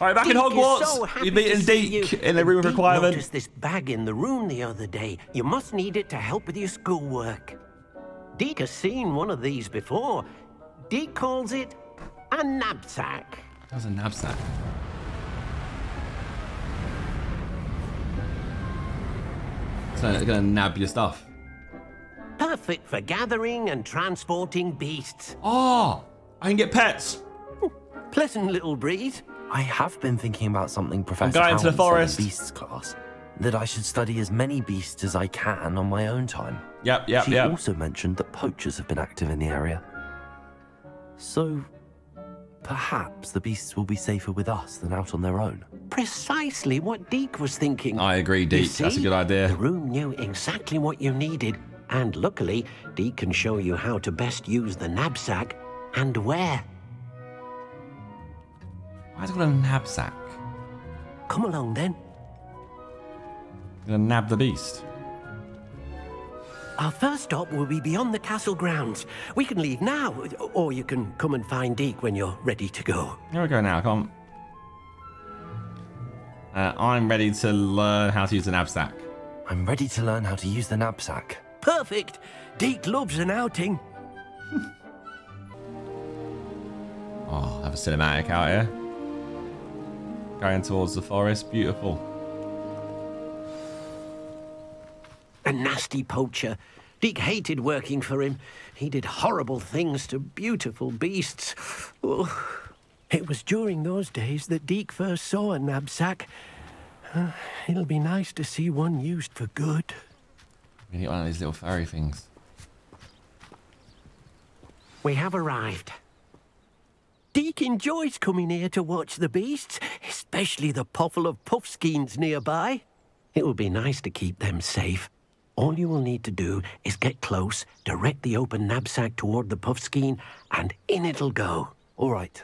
All right, back in Deke is Hogwarts. so happy We've beaten to Deke you. in the room of Deke requirement. noticed this bag in the room the other day. You must need it to help with your schoolwork. Deke has seen one of these before. Deke calls it a knapsack. That was a knapsack. So it's gonna nab your stuff. Perfect for gathering and transporting beasts. Oh, I can get pets. Hmm, pleasant little breeze. I have been thinking about something Professor going Howard to the said in forest. Beasts class. That I should study as many beasts as I can on my own time. Yep, yep, she yep. also mentioned that poachers have been active in the area. So, perhaps the beasts will be safer with us than out on their own. Precisely what Deke was thinking. I agree, You Deke. That's a good idea. The room knew exactly what you needed, and luckily, Deke can show you how to best use the knapsack and where. Why is it called a knapsack? Come along then. Gonna nab the beast. Our first stop will be beyond the castle grounds. We can leave now, or you can come and find Deke when you're ready to go. Here we go now. Come on. Uh, I'm ready to learn how to use the knapsack. I'm ready to learn how to use the knapsack. Perfect. Deke loves an outing. Oh, have a cinematic out here. Going towards the forest. Beautiful. A nasty poacher. Deke hated working for him. He did horrible things to beautiful beasts. Oh, it was during those days that Deke first saw a knapsack. Uh, it'll be nice to see one used for good. We need one of these little furry things. We have arrived. Deke enjoys coming here to watch the beasts, especially the puffle of puffskeins nearby. It will be nice to keep them safe. All you will need to do is get close, direct the open knapsack toward the puffskein, and in it'll go. All right.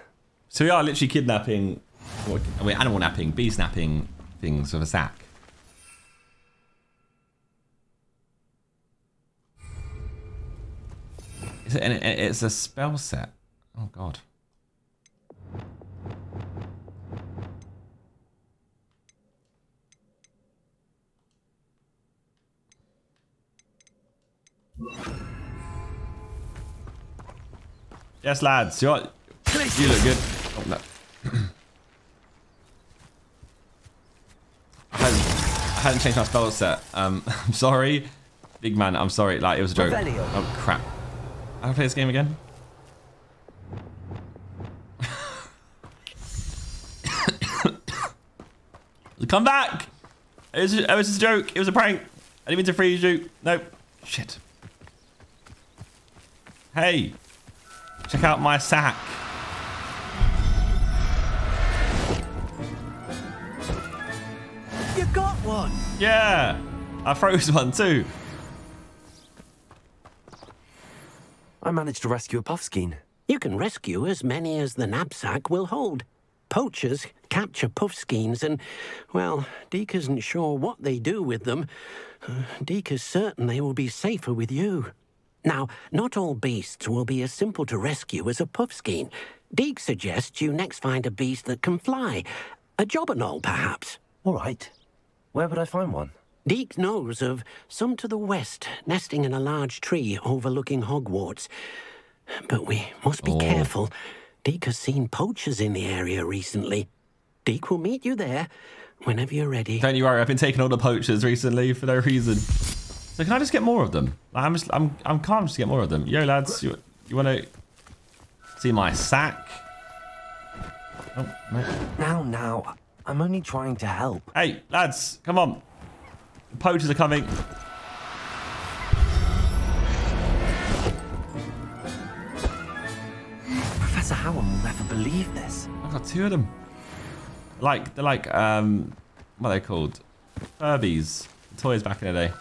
So we are literally kidnapping, I mean, animal napping, bee snapping things with a sack. Is it, and it, it's a spell set. Oh god. Yes, lads. You're, you look good. Oh, no. I hadn't, I hadn't changed my spell set. Um, I'm sorry. Big man, I'm sorry. Like, it was a joke. Oh, crap. I can play this game again? Come back! It was, it was just a joke. It was a prank. I didn't mean to freeze you. Nope. Shit. Hey. Check out my sack. You got one! Yeah. I froze one too. I managed to rescue a puffskein. You can rescue as many as the knapsack will hold. Poachers capture puffskeins and, well, Deke isn't sure what they do with them. Uh, Deke is certain they will be safer with you. Now, not all beasts will be as simple to rescue as a puffskein. Deke suggests you next find a beast that can fly. A jobberknoll, perhaps. All right. Where would I find one? Deke knows of some to the west, nesting in a large tree overlooking Hogwarts. But we must be Oh. careful. Deke has seen poachers in the area recently. Deke will meet you there whenever you're ready. Don't you worry. I've been taking all the poachers recently for no reason. So can I just get more of them? I'm just, I'm, I'm calm just to get more of them. Yo, lads, you, you want to see my sack? Oh, no. Now, now. I'm only trying to help. Hey, lads, come on. The poachers are coming. Professor Howard will never believe this. I've got two of them. Like, they're like, um, what are they called? Furbies. Toys back in the day.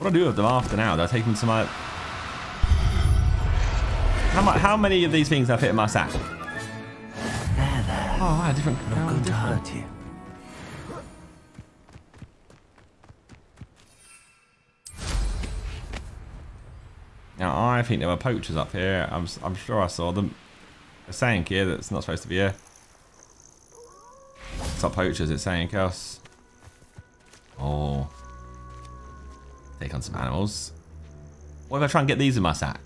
What do I do with them after now? Do I take them to my... How, much, how many of these things I've hit in my sack? There, there. Oh, wow, different... Not going to hurt you. Now, I think there were poachers up here. I'm, I'm sure I saw them. A saying here that's not supposed to be here. It's not poachers, it's saying else. Oh. Take on some animals. What if I try and get these in my sack?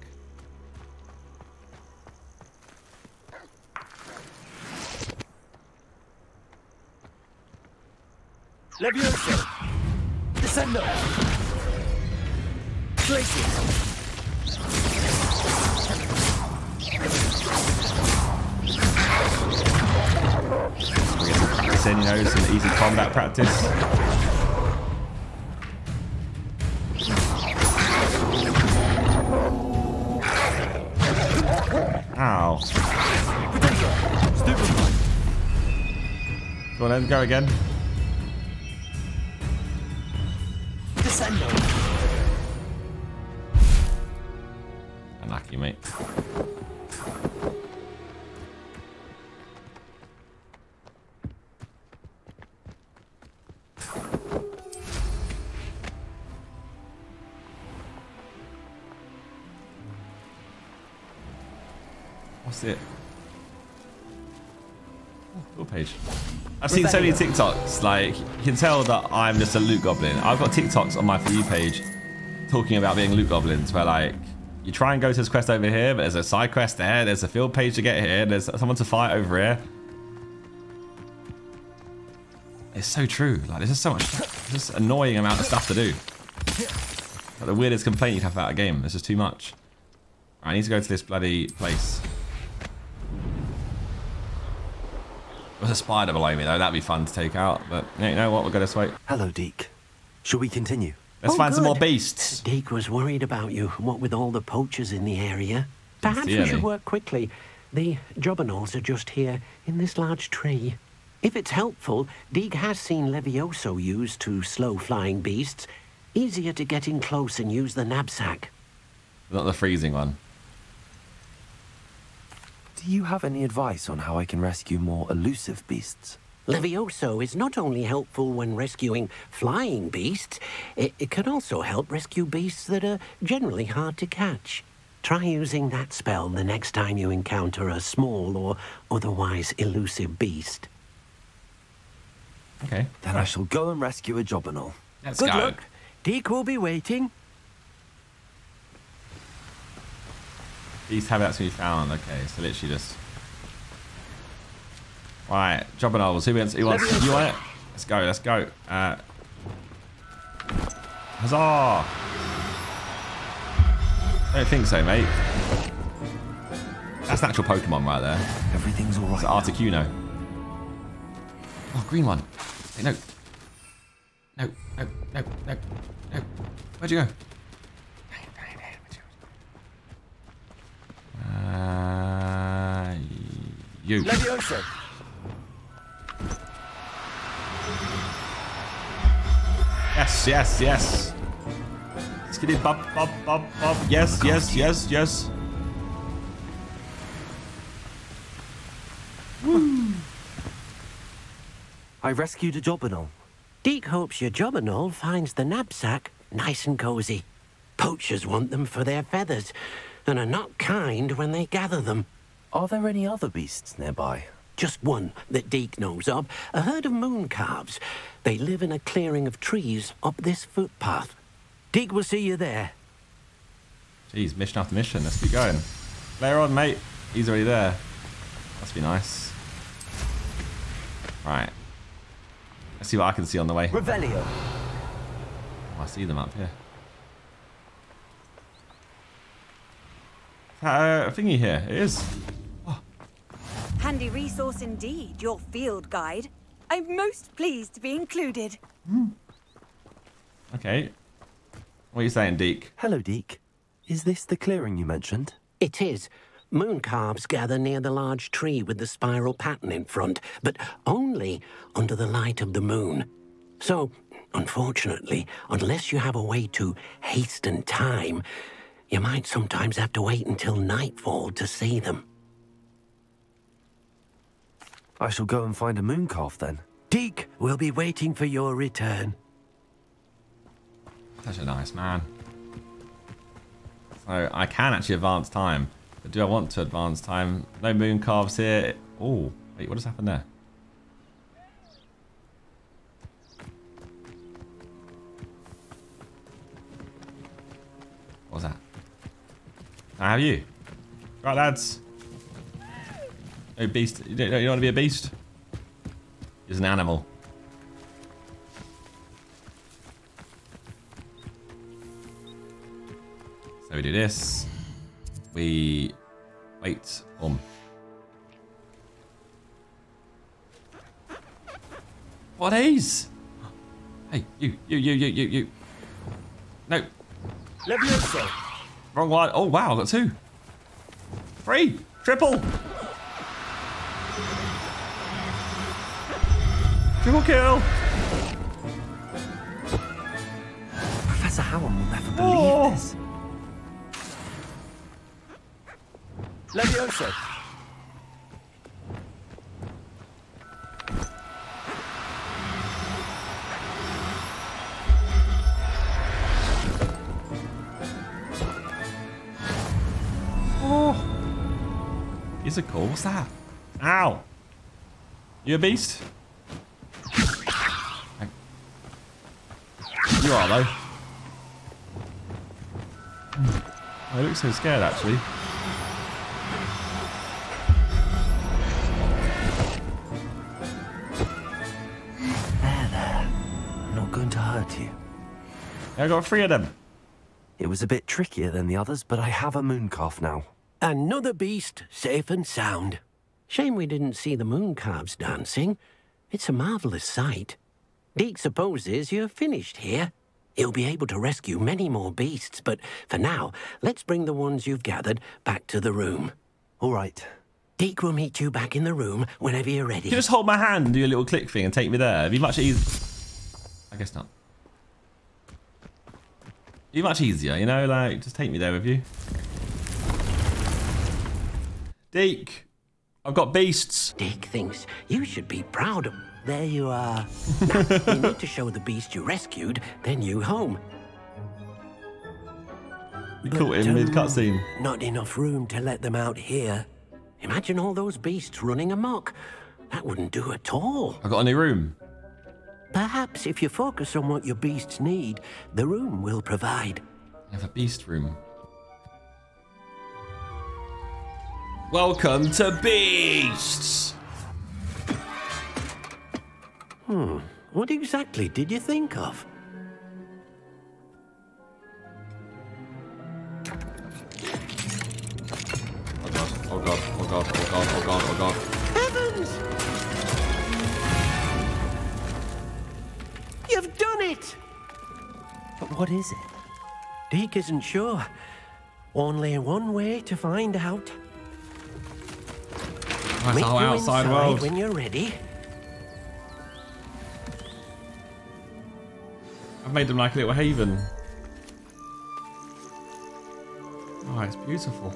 Levioso! Descendo! Tracy! We get some practice in, you know, some easy combat practice. On then, go again. Seen so many TikToks. Like you can tell that I'm just a loot goblin. I've got TikToks on my for you page talking about being loot goblins, where like you try and go to this quest over here, but there's a side quest there. There's a field page to get here. There's someone to fight over here. It's so true. Like there's just so much, just annoying amount of stuff to do. Like, the weirdest complaint you'd have about a game. There's just too much. I need to go to this bloody place. There's a spider below me though. That'd be fun to take out. But yeah, you know what? We'll go this way. Hello, Deke. Shall we continue? Let's Oh, find some more beasts. Deke was worried about you, what with all the poachers in the area. Perhaps we should work quickly. The jobberknolls are just here, in this large tree. If it's helpful, Deke has seen Levioso used to slow flying beasts. Easier to get in close and use the knapsack. Not the freezing one. Do you have any advice on how I can rescue more elusive beasts? Levioso is not only helpful when rescuing flying beasts, it, it can also help rescue beasts that are generally hard to catch. Try using that spell the next time you encounter a small or otherwise elusive beast. Okay. Then I shall go and rescue a Jobberknoll. Let's Good go. luck. Deke will be waiting. These habitats be found. Okay, so literally just. Right, job and ovals. Who wants? Who wants? You want it? Let's go. Let's go. Uh, huzzah! I don't think so, mate. That's an actual Pokemon right there. Everything's all right. It's. Articuno. Oh, green one. Hey, no. No, no, no, no, no. Where'd you go? You. Levioso! Yes, yes, yes. Skitty bop, bop, bop, bop. Yes, yes, yes, yes. Woo. I rescued a Jobberknoll. Deke hopes your jobberknoll finds the knapsack nice and cozy. Poachers want them for their feathers and are not kind when they gather them. Are there any other beasts nearby? Just one that Deke knows of, a herd of moon calves. They live in a clearing of trees up this footpath. Deke will see you there. Jeez, mission after mission. Let's keep going. Later on, mate. He's already there. Must be nice. Right. Let's see what I can see on the way. Oh, Revelio! I see them up here. Uh, thingy here. It is. Handy resource indeed, your field guide. I'm most pleased to be included. Hmm. Okay. What are you saying, Deke? Hello, Deke. Is this the clearing you mentioned? It is. Moon calves gather near the large tree with the spiral pattern in front, but only under the light of the moon. So, unfortunately, unless you have a way to hasten time, you might sometimes have to wait until nightfall to see them. I shall go and find a moon calf then. Deke will be waiting for your return. Such a nice man. So I can actually advance time. But do I want to advance time? No moon calves here. Oh, wait, what has happened there? What was that? How are you? Right, lads. No beast. You don't, you don't want to be a beast? He's an animal. So we do this. We wait. Um. What are these? Hey, you, you, you, you, you, you. No, Levioso! wrong one. Oh wow, I got two. Three, triple. Triple kill. Professor Howard will never oh. believe Oh. this. Levioso! These are cool. What's that? Ow. You a beast? Are though. I look so scared actually. There, there. I'm not going to hurt you. I got three of them. It was a bit trickier than the others, but I have a moon calf now. Another beast, safe and sound. Shame we didn't see the moon calves dancing. It's a marvelous sight. Deke supposes you're finished here. He'll be able to rescue many more beasts, but for now, let's bring the ones you've gathered back to the room. All right. Deke will meet you back in the room whenever you're ready. You just hold my hand do a little click thing and take me there. It'd be much easier. I guess not. It'd be much easier, you know, like just take me there with you. Deke, I've got beasts. Deke thinks you should be proud of. There you are. now, you need to show the beast you rescued their new home. You caught him um, mid cutscene. Not enough room to let them out here. Imagine all those beasts running amok. That wouldn't do at all. I've got a new room. Perhaps if you focus on what your beasts need, the room will provide. I have a beast room. Welcome to Beasts! Hmm, what exactly did you think of? Oh god, oh god, oh god, oh god, oh god, oh god. Heavens! You've done it! But what is it? Deke isn't sure. Only one way to find out. That's Meet you outside inside world. when you're ready. Made them like a little haven. Oh, it's beautiful.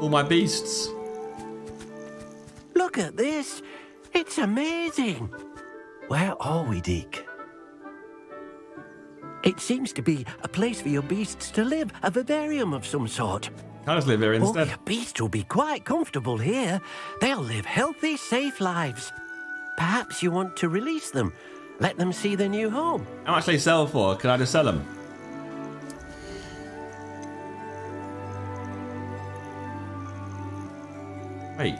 All my beasts. Look at this. It's amazing. Where are we, Deke? It seems to be a place for your beasts to live, a vivarium of some sort. Can I just live here Oh, instead? your beasts will be quite comfortable here. They'll live healthy, safe lives. Perhaps you want to release them. Let them see their new home. How much they sell for? Can I just sell them? Wait,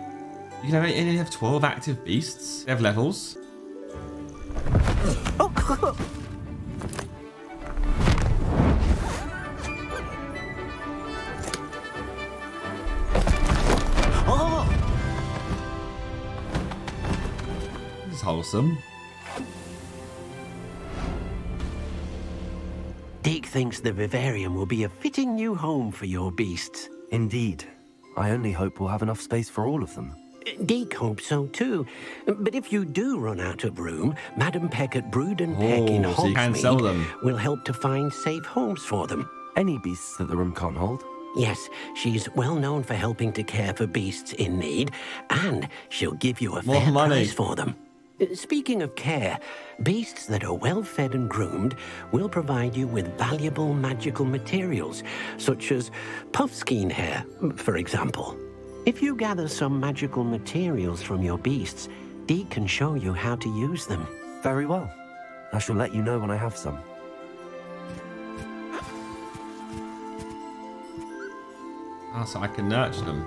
you can have, only have 12 active beasts? They have levels? Oh, This is wholesome. Thinks the vivarium will be a fitting new home for your beasts. Indeed. I only hope we'll have enough space for all of them. Deke hopes so too. But if you do run out of room, Madam Peck at Brood and Peck in Oh, so sell Hogsmeade them. will help to find safe homes for them. Any beasts that the room can't hold? Yes, she's well known for helping to care for beasts in need, and she'll give you a More fair money. price for them. Speaking of care, beasts that are well fed and groomed will provide you with valuable magical materials, such as puffskein hair, for example. If you gather some magical materials from your beasts, Dee can show you how to use them. Very well. I shall let you know when I have some. Ah, so I can nurture them.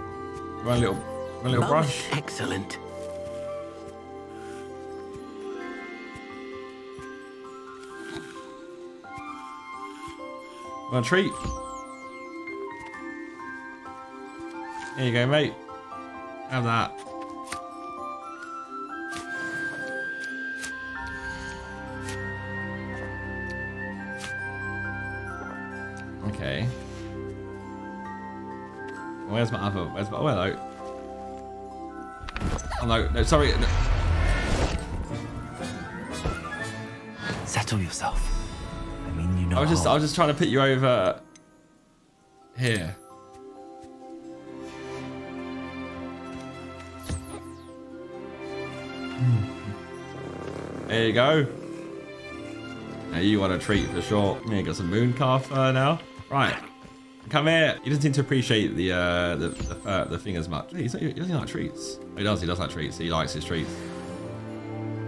One little, one little Most brush. excellent. Want a treat? Here you go, mate. Have that. Okay. Where's my other? Where's my? Oh, hello. Oh no, no, sorry. no. Settle yourself. I was just, I was just trying to put you over here. There you go. Now you want a treat for sure. Yeah, got some moon calf fur now. Right, come here. He doesn't seem to appreciate the uh, the the, the thing as much. He's not, he doesn't like treats. He does. He does like treats. He likes his treats.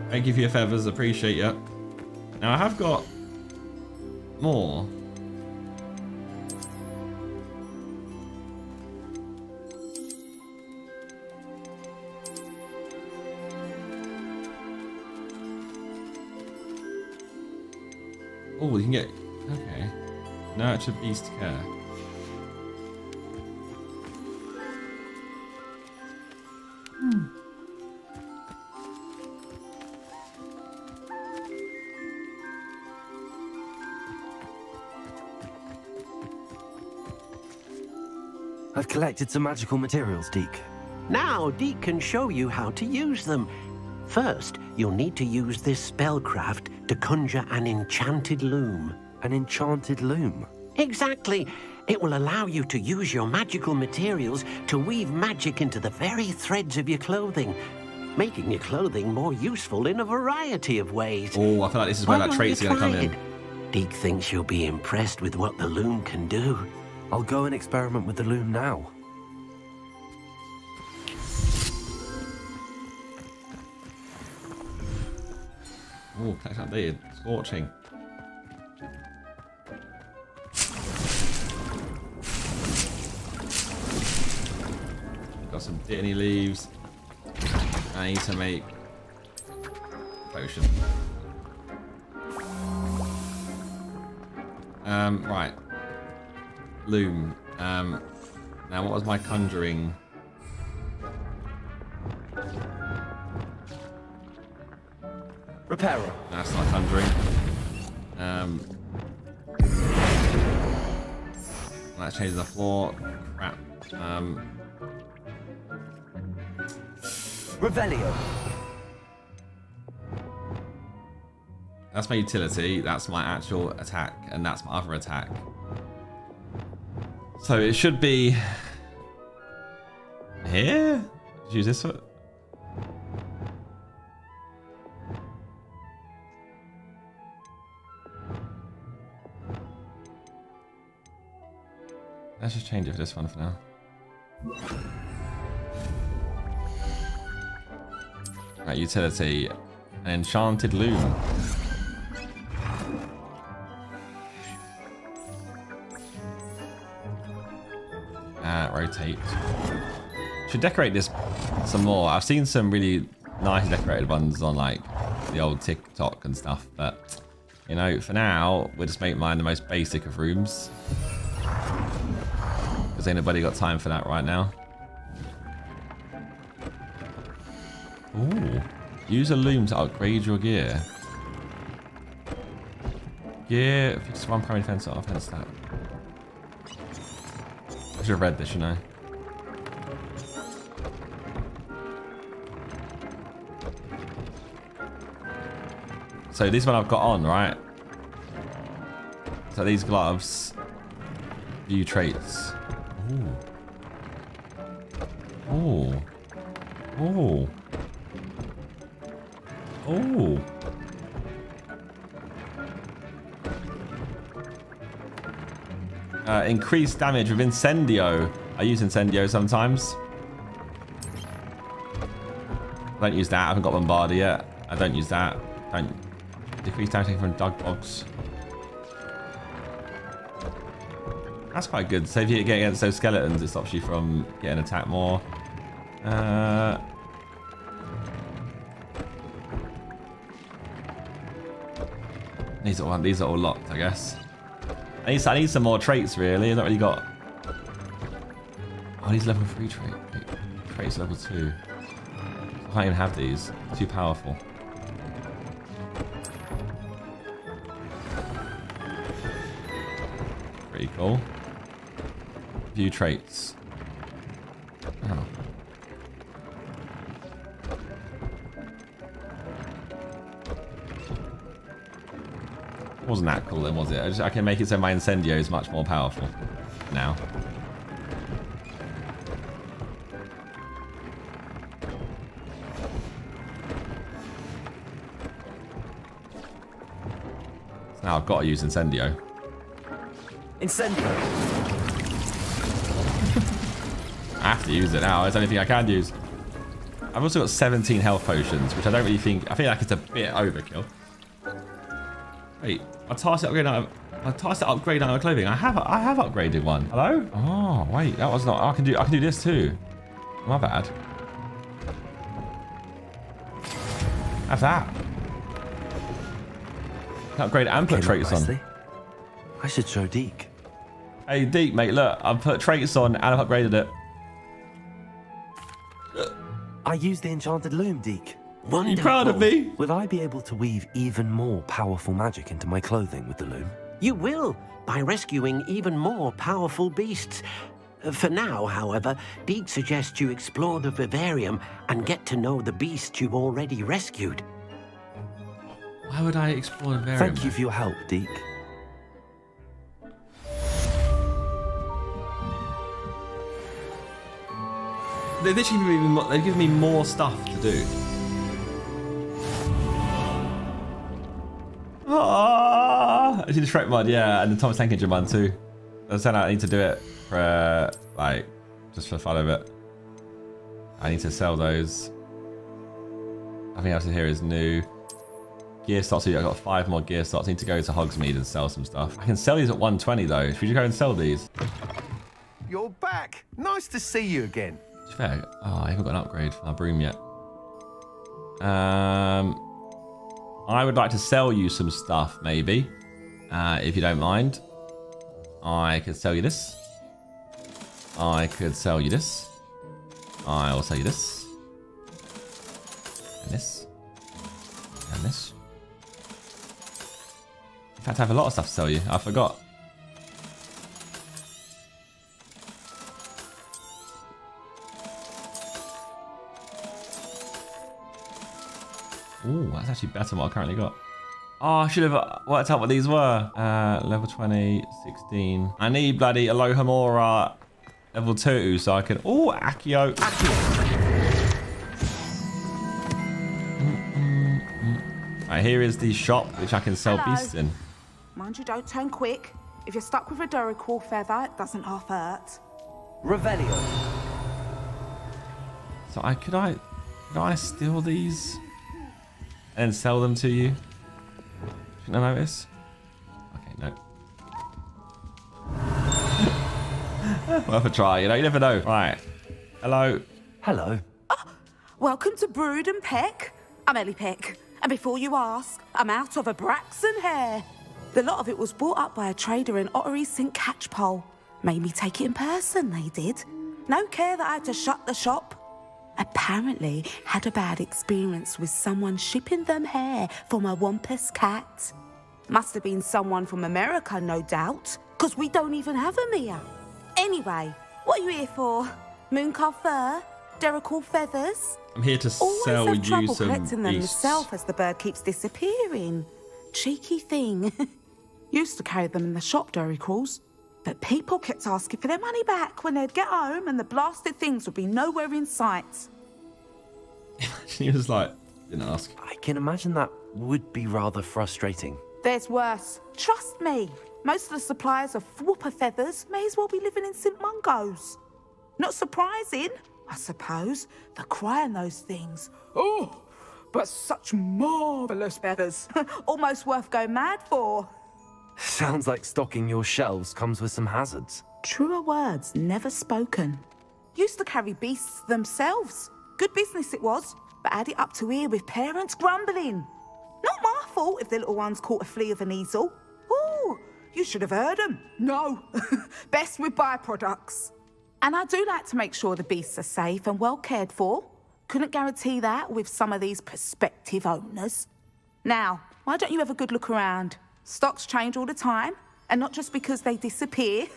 Thank you for your feathers. Appreciate you. Now I have got more. Oh, you can get okay. Nurture beast care. Collected some magical materials, Deke. Now, Deke can show you how to use them. First, you'll need to use this spellcraft to conjure an enchanted loom. An enchanted loom. Exactly. It will allow you to use your magical materials to weave magic into the very threads of your clothing, making your clothing more useful in a variety of ways. Oh, I feel like this is where Why that don't trait's gonna come try in. it? Deke thinks you'll be impressed with what the loom can do. I'll go and experiment with the loom now. Oh, that's outdated. Scorching. Got some dittany leaves. I need to make potion. Um, right. Loom. Um, now what was my conjuring? Reparo. That's not conjuring. Um, that changes the floor. Crap. Um, Revelio. that's my utility. That's my actual attack, and that's my other attack. So it should be here. Use this one. Let's just change it for this one for now. Right, utility. An enchanted loom. Uh, rotate. Should decorate this some more. I've seen some really nice decorated ones on like the old TikTok and stuff, but you know, for now, we'll just make mine the most basic of rooms. Has anybody got time for that right now? Ooh. Use a loom to upgrade your gear. Gear, fix one primary defense or offense stat. Should have read this, you I? So this one I've got on, right? So these gloves, view traits. Ooh. Increased damage with Incendio. I use Incendio sometimes. Don't use that. I haven't got Bombardier yet. I don't use that. Don't decrease damage from dog box. That's quite good. So if you get against those skeletons, it stops you from getting attacked more. Uh, these are all, these are all locked, I guess. I need, I need some more traits, really. I've not really got... Oh, these level 3 trait. Traits level 2. I can't even have these. Too powerful. Pretty cool. View traits. Wasn't that cool then, was it? I, just, I can make it so my Incendio is much more powerful now. So now I've got to use Incendio. Incendio. I have to use it now. It's the only thing I can use. I've also got 17 health potions, which I don't really think... I think like it's a bit overkill. Wait, I tasked upgrade I tasked to upgrade on my clothing. I have I have upgraded one. Hello? Oh wait, that was not. I can do I can do this too. My bad. Have that. Upgrade and put Came up traits on. I should show Deke. Hey Deep, mate, look, I've put traits on and I've upgraded it. I used the enchanted loom, Deke. You Wonderful. proud of me? Will I be able to weave even more powerful magic into my clothing with the loom? You will, by rescuing even more powerful beasts. Uh, For now, however, Deke suggests you explore the vivarium and get to know the beasts you've already rescued. Why would I explore the variant? Thank you for your help, Deke. They've literally giving me more, they're giving me more stuff to do. Ah, I see the Shrek mod, yeah, and the Thomas Tank Engine one too. I said I need to do it for uh, like just for fun of it. I need to sell those. I Nothing else in here is new. Gear slots, I've got five more gear slots. I need to go to Hogsmeade and sell some stuff. I can sell these at 120 though. Should you go and sell these? You're back. Nice to see you again. To be fair, oh, I haven't got an upgrade for my broom yet. Um, I would like to sell you some stuff, maybe, uh, if you don't mind. I could sell you this. I could sell you this. I will sell you this. And this. And this. In fact, I have a lot of stuff to sell you. I forgot. That's actually better than what I currently got. Oh, I should have worked out what these were. Uh, level 20, 16. I need bloody Alohomora level 2 so I can... Oh, Accio. Right, here is the shop which I can sell Hello. beasts in. Mind you, don't turn quick. If you're stuck with a Duracell feather, it doesn't half hurt. Revelio. So I could I could I steal these and sell them to you? Should I notice? Okay, no. Worth a try, you know, you never know. Right. Hello. Hello. Ah, welcome to Brood and Peck. I'm Ellie Peck. And before you ask, I'm out of a Braxton hair. The lot of it was bought up by a trader in Ottery St. Catchpole. Made me take it in person, they did. No care that I had to shut the shop. Apparently, had a bad experience with someone shipping them hair for my Wampus cat. Must have been someone from America, no doubt, because we don't even have them here. Anyway, what are you here for? Mooncalf fur? Diricawl feathers? I'm here to Always sell have you trouble some collecting them beasts. myself as the bird keeps disappearing. Cheeky thing. Used to carry them in the shop, Diricawls. But people kept asking for their money back when they'd get home and the blasted things would be nowhere in sight. he was like, Didn't ask. I can imagine that would be rather frustrating. There's worse. Trust me. Most of the suppliers of Fwooper feathers may as well be living in St. Mungo's. Not surprising, I suppose. The cry on those things. Oh, but such marvellous feathers. Almost worth going mad for. Sounds like stocking your shelves comes with some hazards. Truer words never spoken. Used to carry beasts themselves. Good business it was, but add it up to here with parents grumbling. Not my fault if the little ones caught a flea of a Kneazle. Ooh, you should have heard them. No, best with byproducts. And I do like to make sure the beasts are safe and well cared for. Couldn't guarantee that with some of these prospective owners. Now, why don't you have a good look around? Stocks change all the time, and not just because they disappear.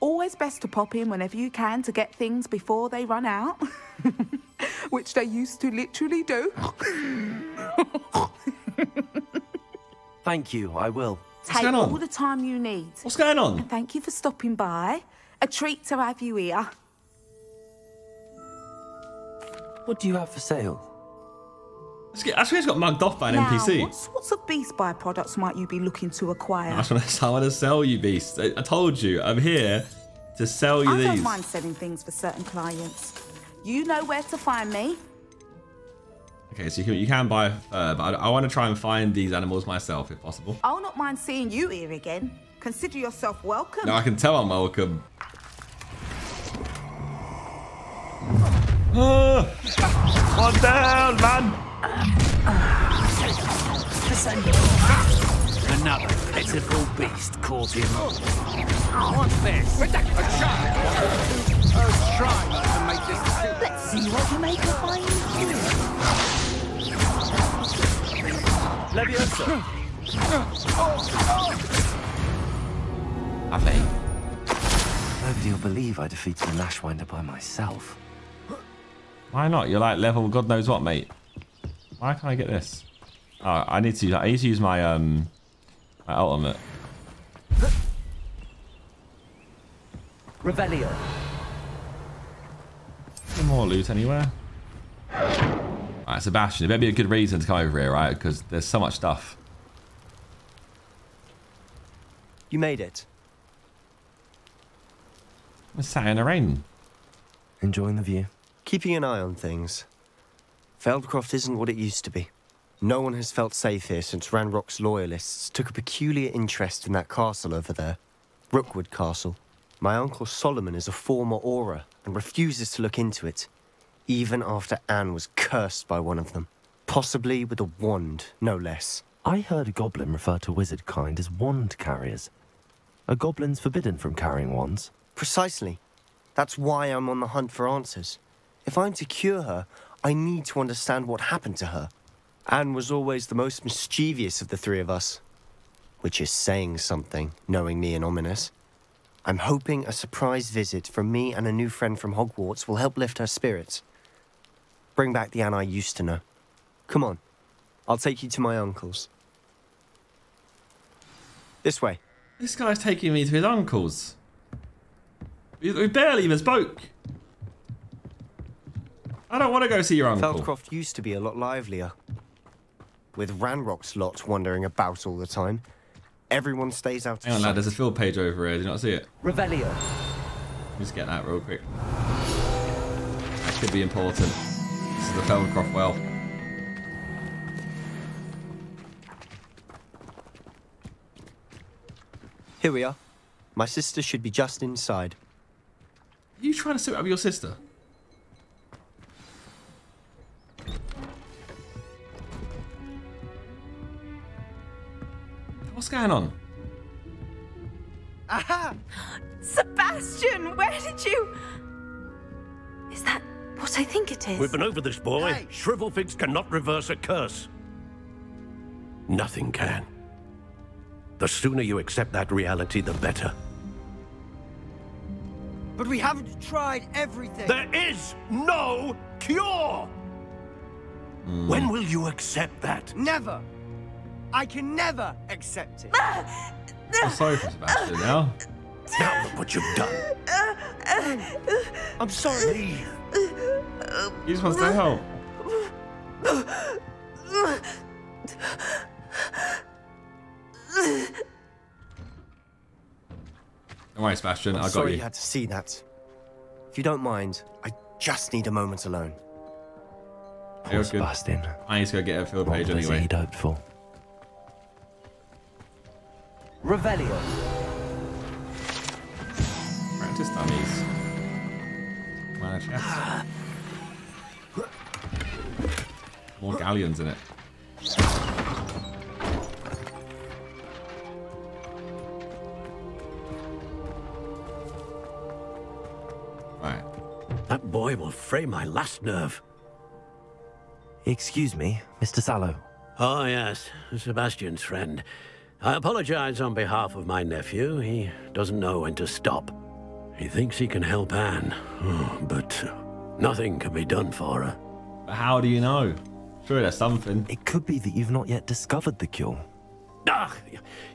Always best to pop in whenever you can to get things before they run out. Which they used to literally do. Thank you, I will. Take going on? all the time you need. What's going on? Thank you for stopping by. A treat to have you here. What do you have for sale? I swear he's got mugged off by an now, NPC. what sorts of beast byproducts might you be looking to acquire? I just want to, I sell you, beasts. I, I told you, I'm here to sell you I don't mind selling things for certain clients. You know where to find me. Okay, so you can, you can buy fur, but I, I want to try and find these animals myself if possible. I'll not mind seeing you here again. Consider yourself welcome. No, I can tell I'm welcome. Ah! One down, man! Another pitiful beast caught him. What's this? A child! Let's try to make this Let's see what you make of my Leviosa! Lovely. Nobody will believe I defeated an Ashwinder by myself. Why not? You're like level God knows what, mate. Why can't I get this? Oh, I need to. I need to use my um, my ultimate. Revelio. Any more loot anywhere? Alright, Sebastian, it better be a good reason to come over here, right? Because there's so much stuff. You made it. I'm sat in the rain. Enjoying the view? Keeping an eye on things. Feldcroft isn't what it used to be. No one has felt safe here since Ranrock's loyalists took a peculiar interest in that castle over there. Rookwood Castle. My uncle Solomon is a former Auror and refuses to look into it, even after Anne was cursed by one of them. Possibly with a wand, no less. I heard a goblin refer to wizard kind as wand carriers. Are goblins forbidden from carrying wands? Precisely. That's why I'm on the hunt for answers. If I'm to cure her, I need to understand what happened to her. Anne was always the most mischievous of the three of us. Which is saying something, knowing me and Ominis. I'm hoping a surprise visit from me and a new friend from Hogwarts will help lift her spirits. Bring back the Anne I used to know. Come on. I'll take you to my uncle's. This way. This guy's taking me to his uncle's. We, barely even spoke. I don't want to go see your uncle. Feldcroft used to be a lot livelier. With Ranrock's lot wandering about all the time. Everyone stays out Hang on, sight. lad. There's a field page over here. Did you not see it? Revelio. Just get that real quick. That could be important. This is the Feldcroft well. Here we are. My sister should be just inside. Are you trying to sit up with your sister? What's going on? Aha! Sebastian, where did you... Is that what I think it is? We've been over this, boy. Hey. Shrivelfigs cannot reverse a curse. Nothing can. The sooner you accept that reality, the better. But we haven't tried everything. There is no cure! Hmm. When will you accept that? Never. I can never accept it. I'm sorry for Sebastian now. Now look what you've done. I'm sorry. Leave. He just wants to help. Don't worry, Sebastian. I'm I got sorry you. you had to see that. If you don't mind, I just need a moment alone. Poor You're good. Sebastian. I need to go get a field What page was it anyway. he'd hoped for? Revelio. Practice dummies. Wow, chest. More galleons in it. Right. That boy will fray my last nerve. Excuse me, Mr. Sallow. Oh, yes, Sebastian's friend. I apologize on behalf of my nephew. He doesn't know when to stop. He thinks he can help Anne, but nothing can be done for her. But how do you know? Sure, there's something. It could be that you've not yet discovered the cure. Ah,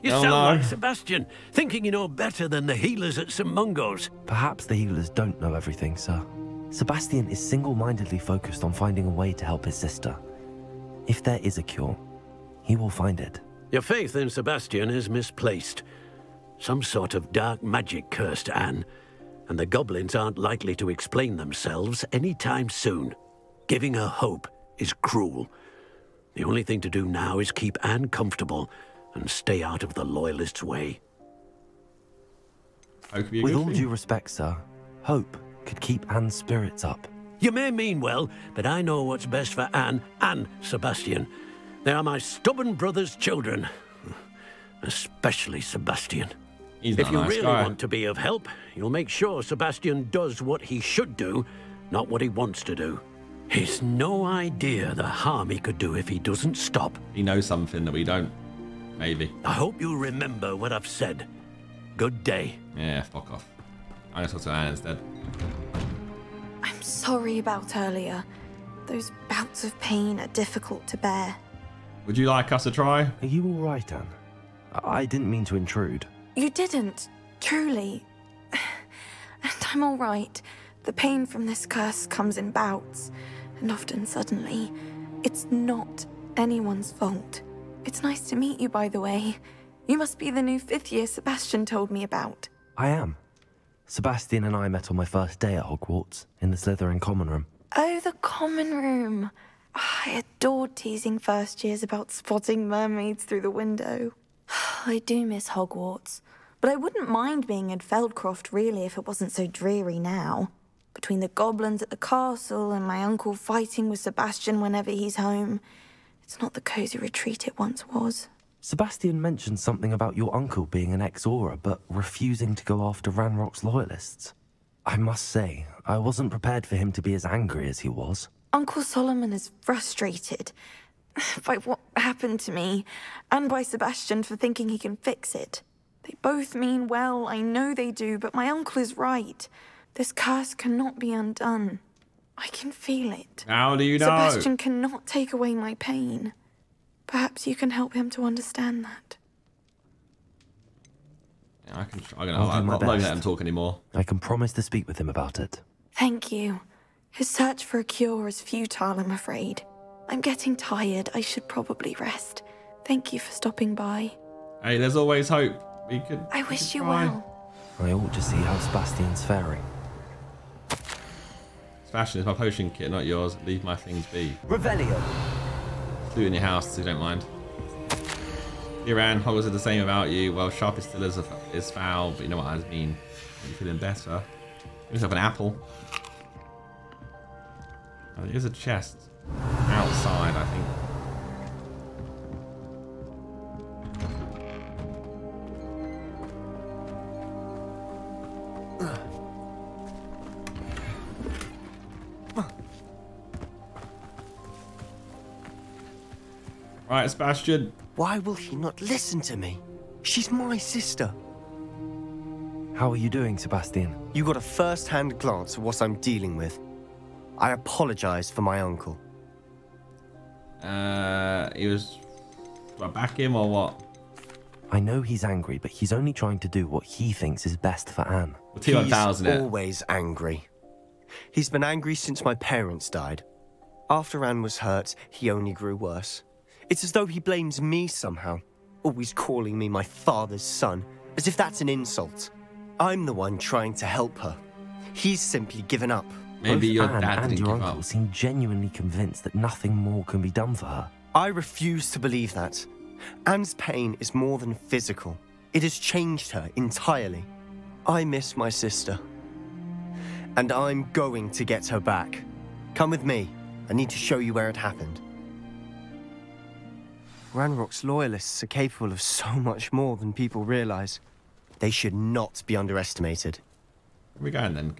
you Oh, sound no. like Sebastian, thinking you know better than the healers at St. Mungo's. Perhaps the healers don't know everything, sir. Sebastian is single mindedly focused on finding a way to help his sister. If there is a cure, he will find it. Your faith in Sebastian is misplaced. Some sort of dark magic cursed Anne, and the goblins aren't likely to explain themselves any time soon. Giving her hope is cruel. The only thing to do now is keep Anne comfortable and stay out of the Loyalists' way. Hope could be a With all thing. due respect, sir, hope could keep Anne's spirits up. You may mean well, but I know what's best for Anne and Sebastian. They are my stubborn brother's children. Especially Sebastian. He's if you nice really guy. want to be of help, you'll make sure Sebastian does what he should do, not what he wants to do. He's no idea the harm he could do if he doesn't stop. He knows something that we don't. Maybe. I hope you'll remember what I've said. Good day. Yeah, fuck off. I'm gonna talk to Anne instead. I'm sorry about earlier. Those bouts of pain are difficult to bear. Would you like us to try? Are you all right, Anne? I I didn't mean to intrude. You didn't, truly. And I'm all right. The pain from this curse comes in bouts, and often suddenly. It's not anyone's fault. It's nice to meet you, by the way. You must be the new fifth year Sebastian told me about. I am. Sebastian and I met on my first day at Hogwarts, in the Slytherin common room. Oh, the common room. I adored teasing first years about spotting mermaids through the window. I do miss Hogwarts, but I wouldn't mind being in Feldcroft really if it wasn't so dreary now. Between the goblins at the castle and my uncle fighting with Sebastian whenever he's home, it's not the cozy retreat it once was. Sebastian mentioned something about your uncle being an ex-Auror, but refusing to go after Ranrock's loyalists. I must say, I wasn't prepared for him to be as angry as he was. Uncle Solomon is frustrated by what happened to me and by Sebastian for thinking he can fix it. They both mean well, I know they do, but my uncle is right. This curse cannot be undone. I can feel it. How do you know? Sebastian cannot take away my pain. Perhaps you can help him to understand that. Yeah, I can. I'm gonna. I'll, I'm not gonna best. let him talk anymore. I can promise to speak with him about it. Thank you. His search for a cure is futile, I'm afraid. I'm getting tired. I should probably rest. Thank you for stopping by. Hey, there's always hope. We could. I we wish could you try. well. I ought to see how Sebastian's faring. Sebastian, it's my potion kit, not yours. Leave my things be. Revelio. Do in your house, so you don't mind. Here, Anne, Hogwarts are the same about you. Well, sharp is still is, a, is foul, but you know what I mean. You're feeling better. Give yourself an apple. Oh, there's a chest outside, I think. Right, Sebastian. Why will he not listen to me? She's my sister. How are you doing, Sebastian? You got a first-hand glance at what I'm dealing with. I apologize for my uncle. Uh, he was. Do I back him or what? I know he's angry, but he's only trying to do what he thinks is best for Anne. Well, T1000 He's always angry. He's been angry since my parents died. After Anne was hurt, he only grew worse. It's as though he blames me somehow, always calling me my father's son, as if that's an insult. I'm the one trying to help her. He's simply given up. Maybe Both your Anne dad and didn't your give uncle up. seem genuinely convinced that nothing more can be done for her. I refuse to believe that. Anne's pain is more than physical. It has changed her entirely. I miss my sister. And I'm going to get her back. Come with me. I need to show you where it happened. Ranrock's loyalists are capable of so much more than people realize. They should not be underestimated. Where are we going then?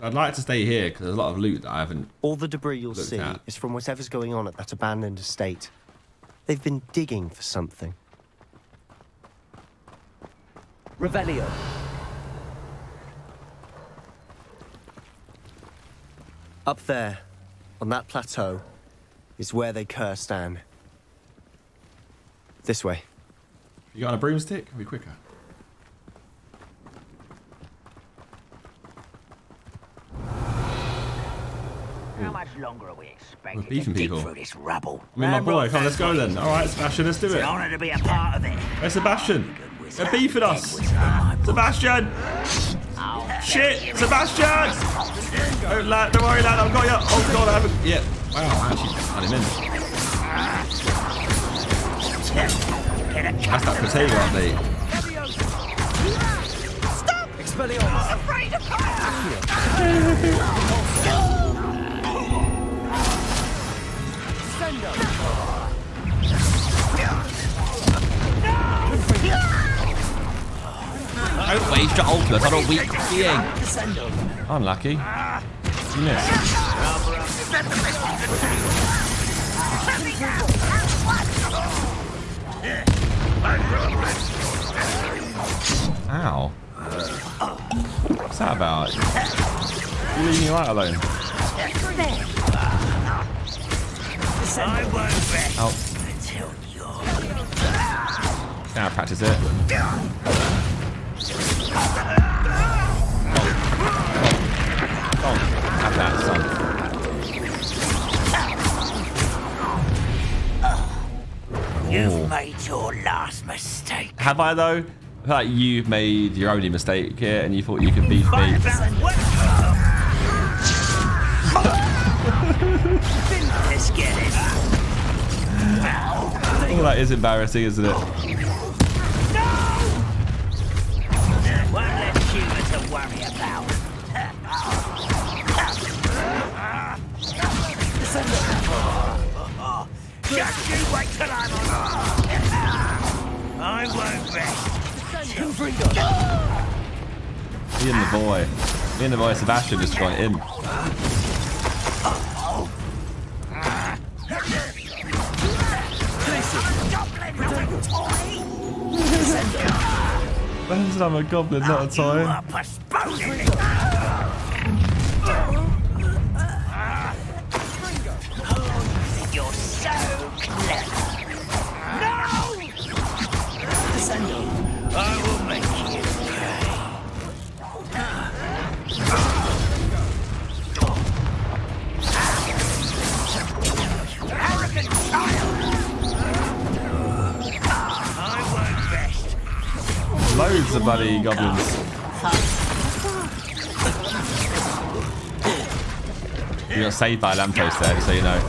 I'd like to stay here because there's a lot of loot that I haven't. All the debris you'll see at. is from whatever's going on at that abandoned estate. They've been digging for something. Revelio. Up there, on that plateau, is where they cursed Anne. This way. You got on a broomstick? It'll be quicker. Longer are we expecting We're beefing to dig people. through this rubble? I mean, my boy, come on, let's go then. All right, Sebastian, let's do It's it. an honour to be a part of it. Hey, Sebastian, they're beefing us. Sebastian! Shit, Sebastian! Don't, lad, don't worry, lad, I've got you. Oh, God, I haven't. Yeah. Wow, I actually had him in. That's that potato update. Stop! Expelliarmus. Don't waste your ultimate on a weak being. Unlucky. You missed. Ow. What's that about? You leaving me right alone? I won't rest Oh, until you're now practice it. Oh, have that, son. You've made your last mistake. Have I though? I feel like you've made your only mistake here, and you thought you could beat me. Oh, that is embarrassing, isn't it? One less human to worry about. Just you wait till I'm on. I won't rest. Me and the boy. Me and the boy Sebastian just got Ben said I'm a goblin, not a toy. Rest. Loads of bloody goblins. You got saved by a lamppost there, so you know.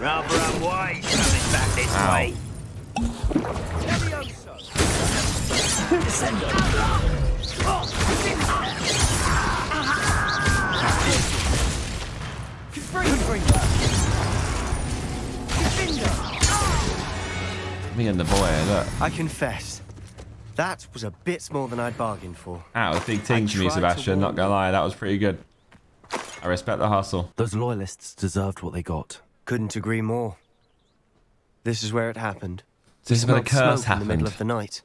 Rather unwise coming back this Ow. way. Me and the boy, look. I confess, that was a bit more than I'd bargained for. That was a big ting I to me, tried to Sebastian. Not gonna lie, that was pretty good. I respect the hustle. Those loyalists deserved what they got. Couldn't agree more. This is where it happened. This is where the curse smoke in the middle of the night.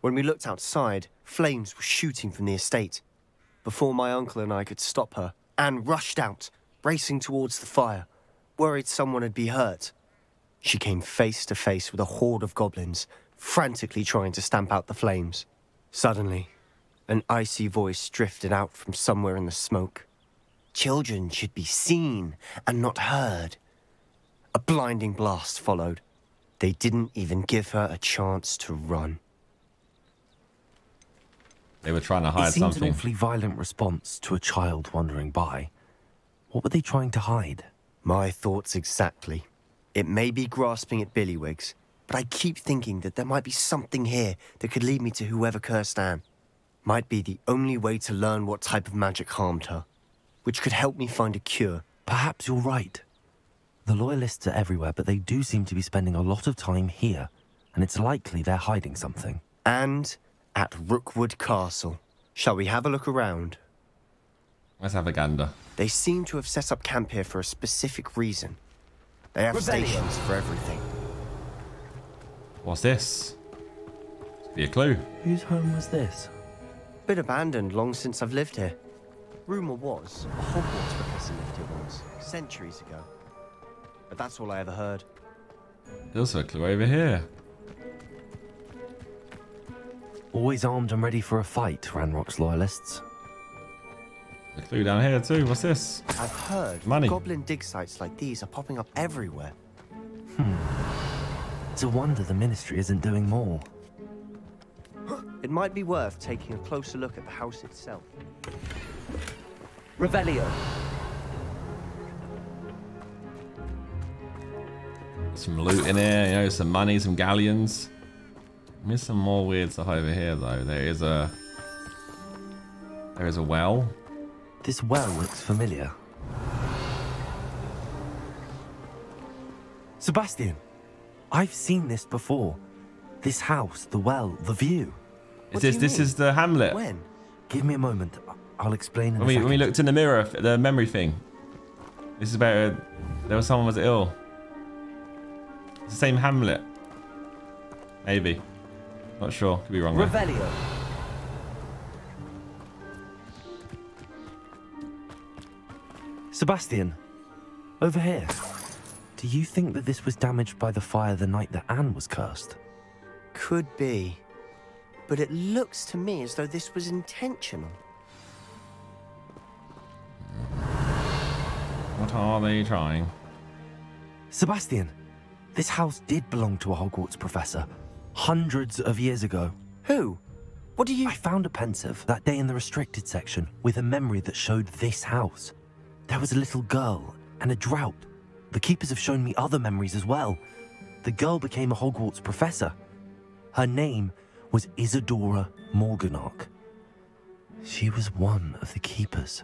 When we looked outside, flames were shooting from the estate. Before my uncle and I could stop her, Anne rushed out, racing towards the fire, worried someone had been hurt. She came face to face with a horde of goblins, frantically trying to stamp out the flames. Suddenly, an icy voice drifted out from somewhere in the smoke. Children should be seen and not heard. A blinding blast followed. They didn't even give her a chance to run. They were trying to It hide seems something. an awfully violent response to a child wandering by. What were they trying to hide? My thoughts exactly. It may be grasping at Billywigs, but I keep thinking that there might be something here that could lead me to whoever cursed Anne. Might be the only way to learn what type of magic harmed her, which could help me find a cure. Perhaps you're right. The Loyalists are everywhere, but they do seem to be spending a lot of time here, and it's likely they're hiding something. And at Rookwood Castle. Shall we have a look around? Let's have a gander. They seem to have set up camp here for a specific reason. They have Rebellion. stations for everything. What's this? Be a clue. Whose home was this? Been abandoned long since I've lived here. Rumour was a Hogwarts professor lived here once, centuries ago. But that's all I ever heard. There's also a clue over here. Always armed and ready for a fight, Ranrock's Loyalists. A clue down here too. What's this? I've heard Money. goblin dig sites like these are popping up everywhere. Hmm. It's a wonder the Ministry isn't doing more. It might be worth taking a closer look at the house itself. Revelio. Some loot in here, you know, some money, some galleons. There's some more weird stuff over here though. There is a there is a well. This well looks familiar. Sebastian, I've seen this before. This house, the well, the view. Is this this mean? is the Hamlet? When? Give me a moment. I'll explain in When we when we looked in the mirror, the memory thing. This is about uh, there was someone was ill. It's the same Hamlet. Maybe. Not sure. Could be wrong. there. Revelio. Sebastian, over here. Do you think that this was damaged by the fire the night that Anne was cursed? Could be. But it looks to me as though this was intentional. What are they trying? Sebastian, this house did belong to a Hogwarts professor hundreds of years ago. Who? What do you... I found a Pensieve that day in the restricted section with a memory that showed this house. There was a little girl and a drought. The keepers have shown me other memories as well. The girl became a Hogwarts professor. Her name was Isidora Morganach. She was one of the keepers.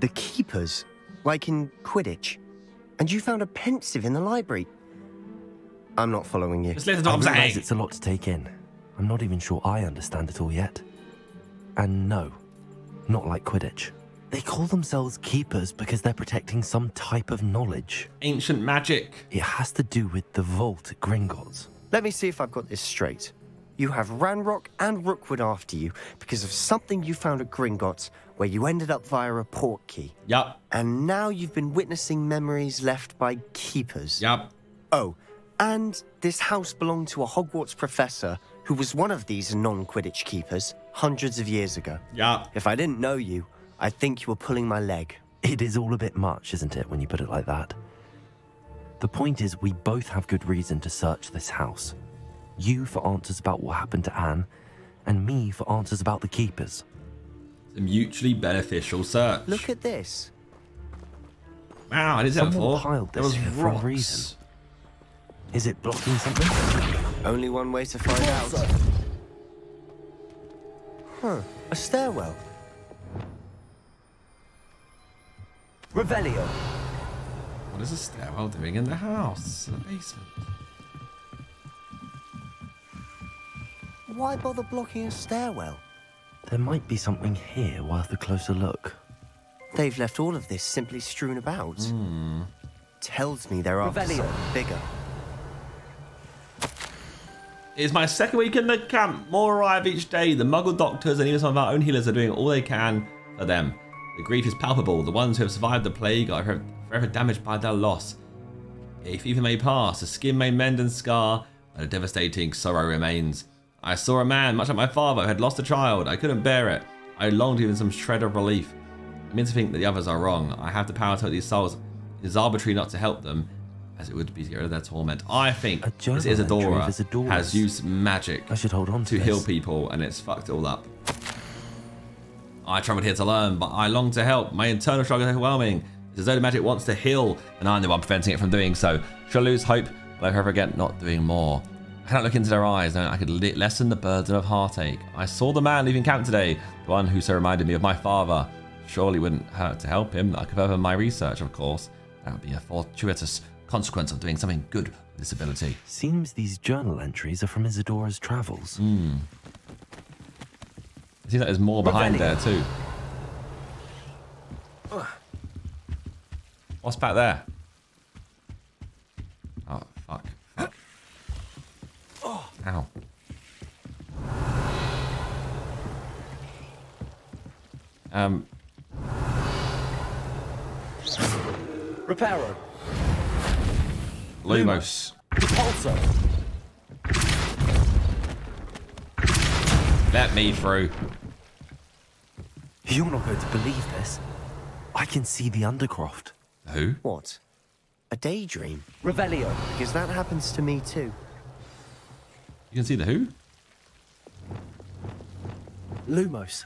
The keepers? Like in Quidditch? And you found a Pensieve in the library? I'm not following you. Just listen to I what I'm realise saying. it's a lot to take in. I'm not even sure I understand it all yet. And no, not like Quidditch. They call themselves keepers because they're protecting some type of knowledge. Ancient magic. It has to do with the vault at Gringotts. Let me see if I've got this straight. You have Ranrock and Rookwood after you because of something you found at Gringotts where you ended up via a Portkey. Yup. And now you've been witnessing memories left by keepers. Yup. Oh, and this house belonged to a Hogwarts professor who was one of these non Quidditch keepers hundreds of years ago. Yup. If I didn't know you, I'd think you were pulling my leg. It is all a bit much, isn't it, when you put it like that? The point is, we both have good reason to search this house. You for answers about what happened to Anne, and me for answers about the keepers. It's a mutually beneficial search. Look at this. Wow, I didn't see that Someone before. piled this was here for a reason. Is it blocking something? Only one way to find out. Huh, a stairwell. Revelio. What is a stairwell doing in the house? In The basement. Why bother blocking a stairwell? There might be something here worth a closer look. They've left all of this simply strewn about. Hmm. Tells me they're after Revelio. something bigger. It's my second week in the camp. More arrive each day. The muggle doctors and even some of our own healers are doing all they can for them. The grief is palpable. The ones who have survived the plague are forever- damaged by their loss. A fever may pass, a skin may mend and scar, but a devastating sorrow remains. I saw a man, much like my father, who had lost a child. I couldn't bear it. I longed even some shred of relief. I mean to think that the others are wrong. I have the power to help these souls. It is arbitrary not to help them. as it would be to get rid of their torment. I think this Isidora has used magic I should hold on to to heal people, and it's fucked all up. I traveled here to learn, but I long to help. My internal struggle is overwhelming. Isidora magic wants to heal, and I'm the one preventing it from doing so. Shall I lose hope? Will I ever again not doing more? I cannot look into their eyes, knowing I could lessen the burden of heartache. I saw the man leaving camp today, the one who so reminded me of my father. Surely wouldn't hurt to help him. I could further my research, of course. That would be a fortuitous consequence of doing something good with this ability. Seems these journal entries are from Isidora's travels. Hmm. It seems like there's more behind there too. What's back there? Oh, fuck. Fuck. Ow. Um, Reparo. Lumos. Repulsor. Let me through. You're not going to believe this. I can see the Undercroft. Who? What? A daydream? Revelio. Because that happens to me too. You can see the who? Lumos.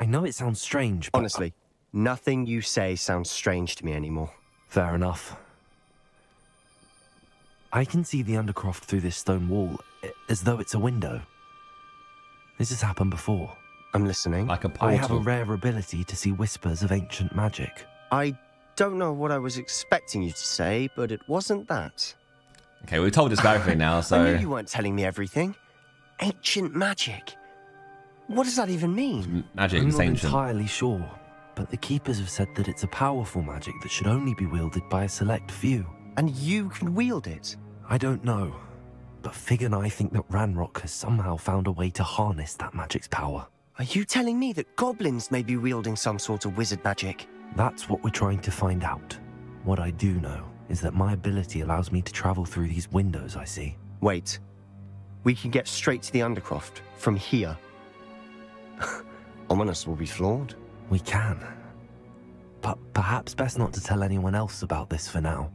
I know it sounds strange, but Honestly, nothing you say sounds strange to me anymore. fair enough. I can see the Undercroft through this stone wall, eh, as though it's a window. This has happened before. I'm listening. Like a I have a rare ability to see whispers of ancient magic. I don't know what I was expecting you to say, but it wasn't that. Okay, we've told this guy everything now, so. I knew you weren't telling me everything. Ancient magic. What does that even mean? magic I'm not ancient. entirely sure, but the Keepers have said that it's a powerful magic that should only be wielded by a select few. And you can wield it. I don't know, but Fig and I think that Ranrock has somehow found a way to harness that magic's power. Are you telling me that goblins may be wielding some sort of wizard magic? That's what we're trying to find out. What I do know is that my ability allows me to travel through these windows I see. Wait. We can get straight to the Undercroft from here. Ominis will be flawed. We can. But perhaps best not to tell anyone else about this for now.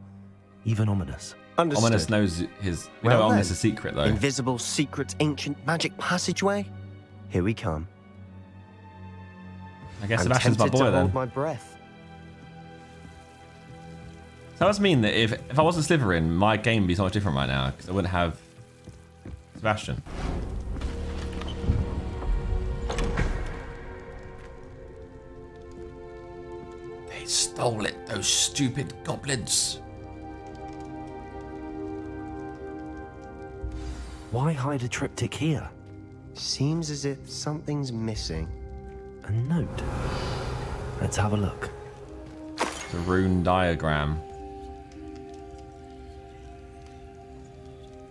Even Ominis. Understood. Ominis knows his. We Well know Ominis then, is secret though. Invisible, secret, ancient magic passageway? Here we come. I guess I'm Sebastian's my boy to then. hold my breath. So that must mean that if if I wasn't Slytherin, my game would be so much different right now because I wouldn't have Sebastian. They stole it, those stupid goblins. Why hide a triptych here? Seems as if something's missing. A note. Let's have a look. The rune diagram.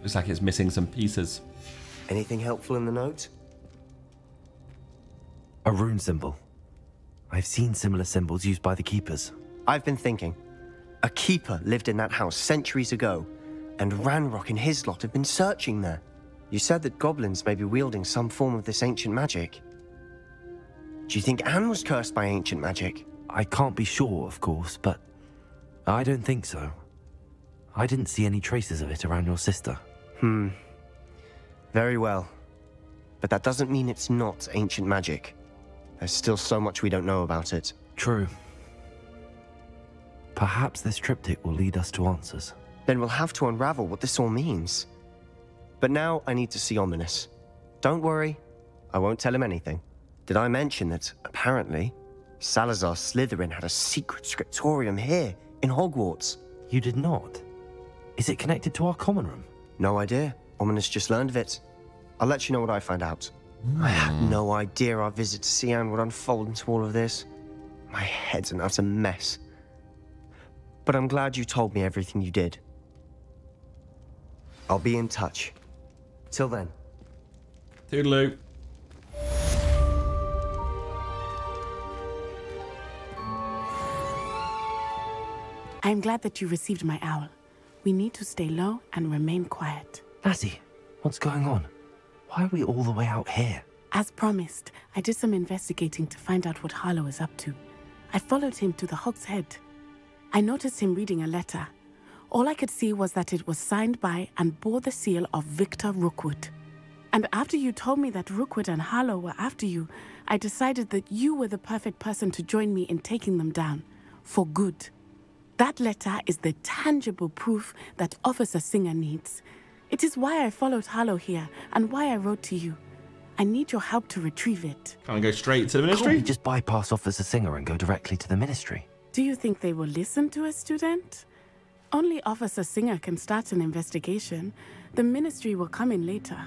Looks like it's missing some pieces. Anything helpful in the note? A rune symbol. I've seen similar symbols used by the Keepers. I've been thinking. A keeper lived in that house centuries ago, and Ranrock and his lot have been searching there. You said that goblins may be wielding some form of this ancient magic. Do you think Anne was cursed by ancient magic? I can't be sure, of course, but I don't think so. I didn't see any traces of it around your sister. Hmm. Very well. But that doesn't mean it's not ancient magic. There's still so much we don't know about it. True. Perhaps this triptych will lead us to answers. Then we'll have to unravel what this all means. But now I need to see Ominis. Don't worry, I won't tell him anything. Did I mention that, apparently, Salazar Slytherin had a secret scriptorium here in Hogwarts? You did not? Is it connected to our common room? No idea. Ominis just learned of it. I'll let you know what I find out. I had no idea our visit to Cian would unfold into all of this. My head's an utter mess. But I'm glad you told me everything you did. I'll be in touch. Till then. Toodaloo. I am glad that you received my owl. We need to stay low and remain quiet. Lassie, what's going on? Why are we all the way out here? As promised, I did some investigating to find out what Harlow is up to. I followed him to the Hog's Head. I noticed him reading a letter. All I could see was that it was signed by and bore the seal of Victor Rookwood. And after you told me that Rookwood and Harlow were after you, I decided that you were the perfect person to join me in taking them down. For good. That letter is the tangible proof that Officer Singer needs. It is why I followed Harlow here and why I wrote to you. I need your help to retrieve it. Can't we go straight to the Can't we ministry? just bypass Officer Singer and go directly to the ministry? Do you think they will listen to a student? Only Officer Singer can start an investigation. The ministry will come in later.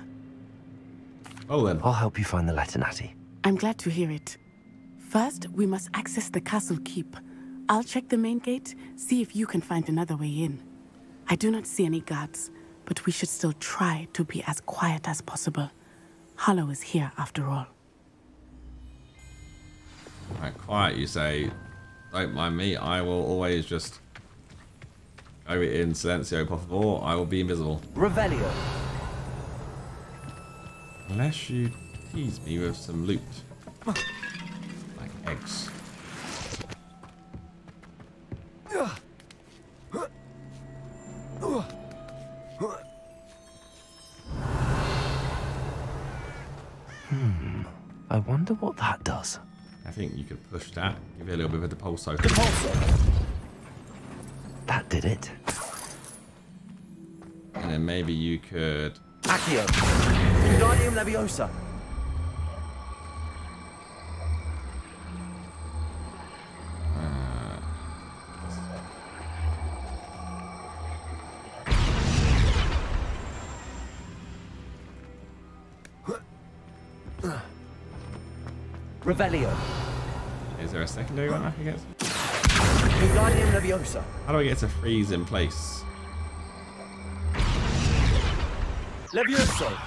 Oh then. I'll help you find the letter, Natty. I'm glad to hear it. First, we must access the castle keep. I'll check the main gate, see if you can find another way in. I do not see any guards, but we should still try to be as quiet as possible. Harlow is here after all. all. Right, quiet, you say. Don't mind me. I will always just go in silencio, por favor. I will be invisible. Revelio. Unless you tease me with some loot. Like eggs. Hmm. I wonder what that does. I think you could push that. Give it a little bit of a depulso. That did it. And then maybe you could... Accio. Wingardium Leviosa. Uh, Revelio. is there a secondary one I can get? Wingardium Leviosa. How do I get to freeze in place? Levioso.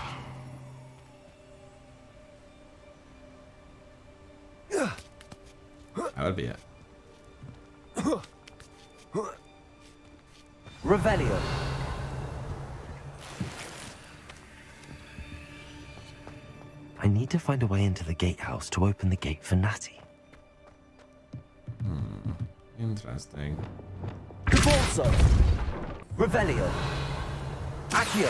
That would be it. Revelio. I need to find a way into the gatehouse to open the gate for Natty. Interesting. Convulso. Revelio. Accio.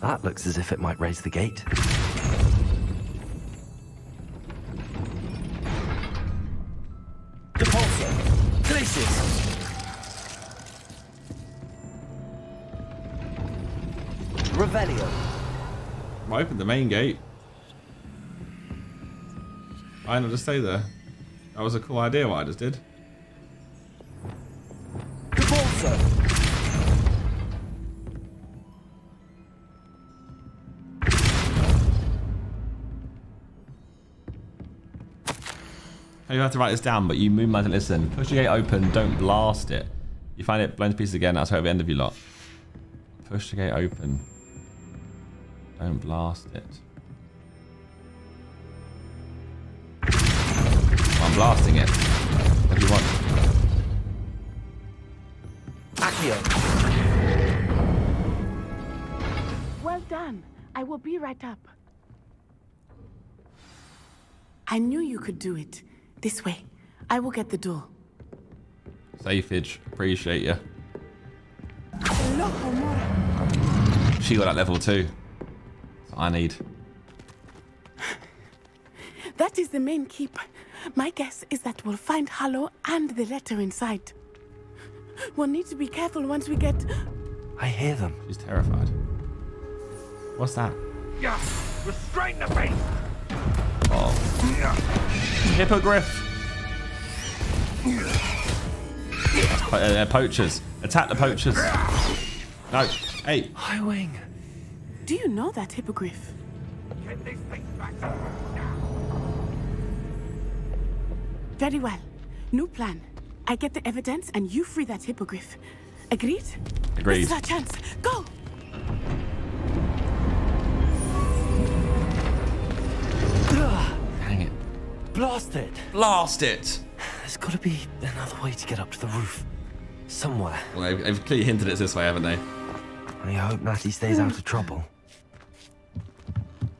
That looks as if it might raise the gate. Opened the main gate. Why not just stay there? That was a cool idea what I just did. Convulso. You have to write this down, but you moon might listen. Push the gate open, don't blast it. You find it blown to pieces again, that's how the end of your lot. Push the gate open. Don't blast it. I'm blasting it. What do you want? Accio. Well done. I will be right up. I knew you could do it. This way. I will get the door. Safage, appreciate you. She got that level too. That's I need. That is the main keep. My guess is that we'll find Harlow and the letter inside. We'll need to be careful once we get. I hear them. She's terrified. What's that? Yeah. Restrain the beast. Oh. Hippogriff. That's po- uh, they're poachers. Attack the poachers. No. Hey. Highwing. Do you know that hippogriff? Get these things back. Very well. New plan. I get the evidence and you free that hippogriff. Agreed? Agreed. This is our chance. Go! Dang it. Blast it. Blast it. There's got to be another way to get up to the roof. Somewhere. Well, they've, they've clearly hinted it's this way, haven't they? I hope Natty stays out of trouble.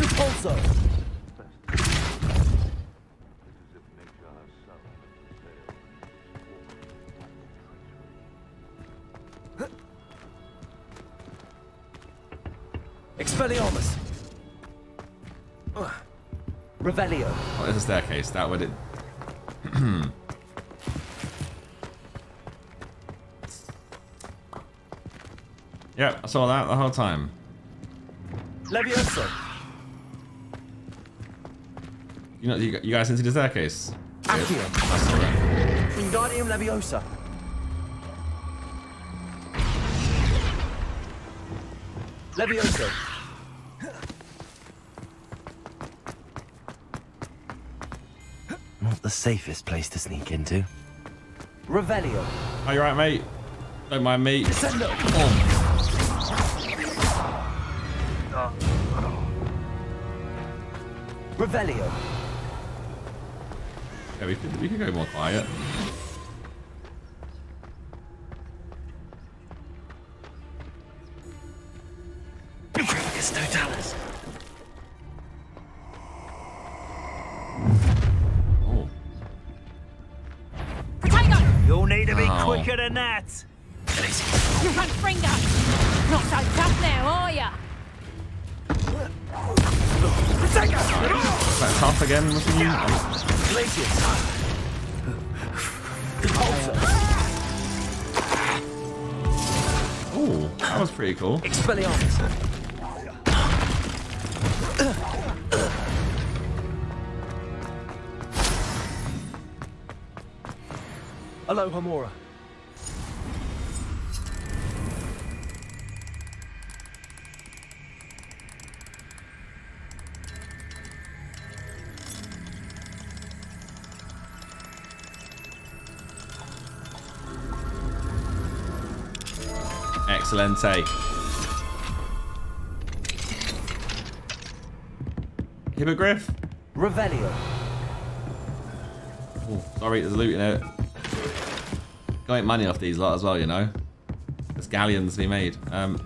this. Repulso. Expelliarmus. Revelio. Oh, there's a staircase. That would it. yep, I saw that the whole time. Levioso. You know, you, you guys can see the staircase. Accio. I saw that. Wingardium Leviosa. Levioso. Not the safest place to sneak into. Revelio. Oh, you right, mate? Don't mind me. Descendo. Oh. Revelio. Yeah, we could we could go more quiet. It's Totalis. Oh. Protego! You'll need to be Oh. quicker than that. You can't bring us! Not so tough now, are ya? Is that tough again? Looking you? Glacius. Oh, that was pretty cool. Expelliarmus. Alohomora. Excelente. Hippogriff? Revelio. Oh, sorry, there's loot in it. Gotta make money off these lot as well, you know. There's galleons to be made. Um,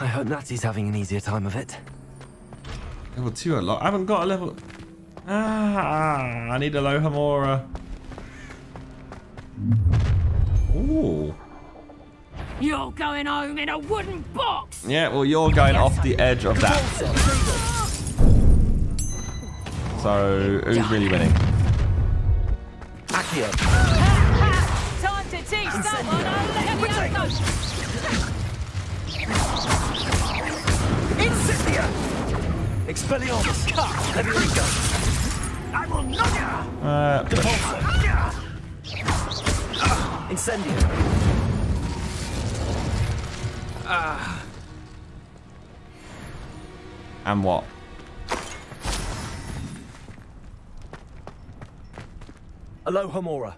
I hope Natty's having an easier time of it. level 2 a lot. I haven't got a level... Ah, I need a Lohamora. Going home in a wooden box! Yeah, well, you're going off the edge of that. So, who's really winning? Accio. Time to teach someone a Levioso! Incendio. Expelliarmus. Levioso. I will knock you. Uh, Incendio. And what? Alohomora.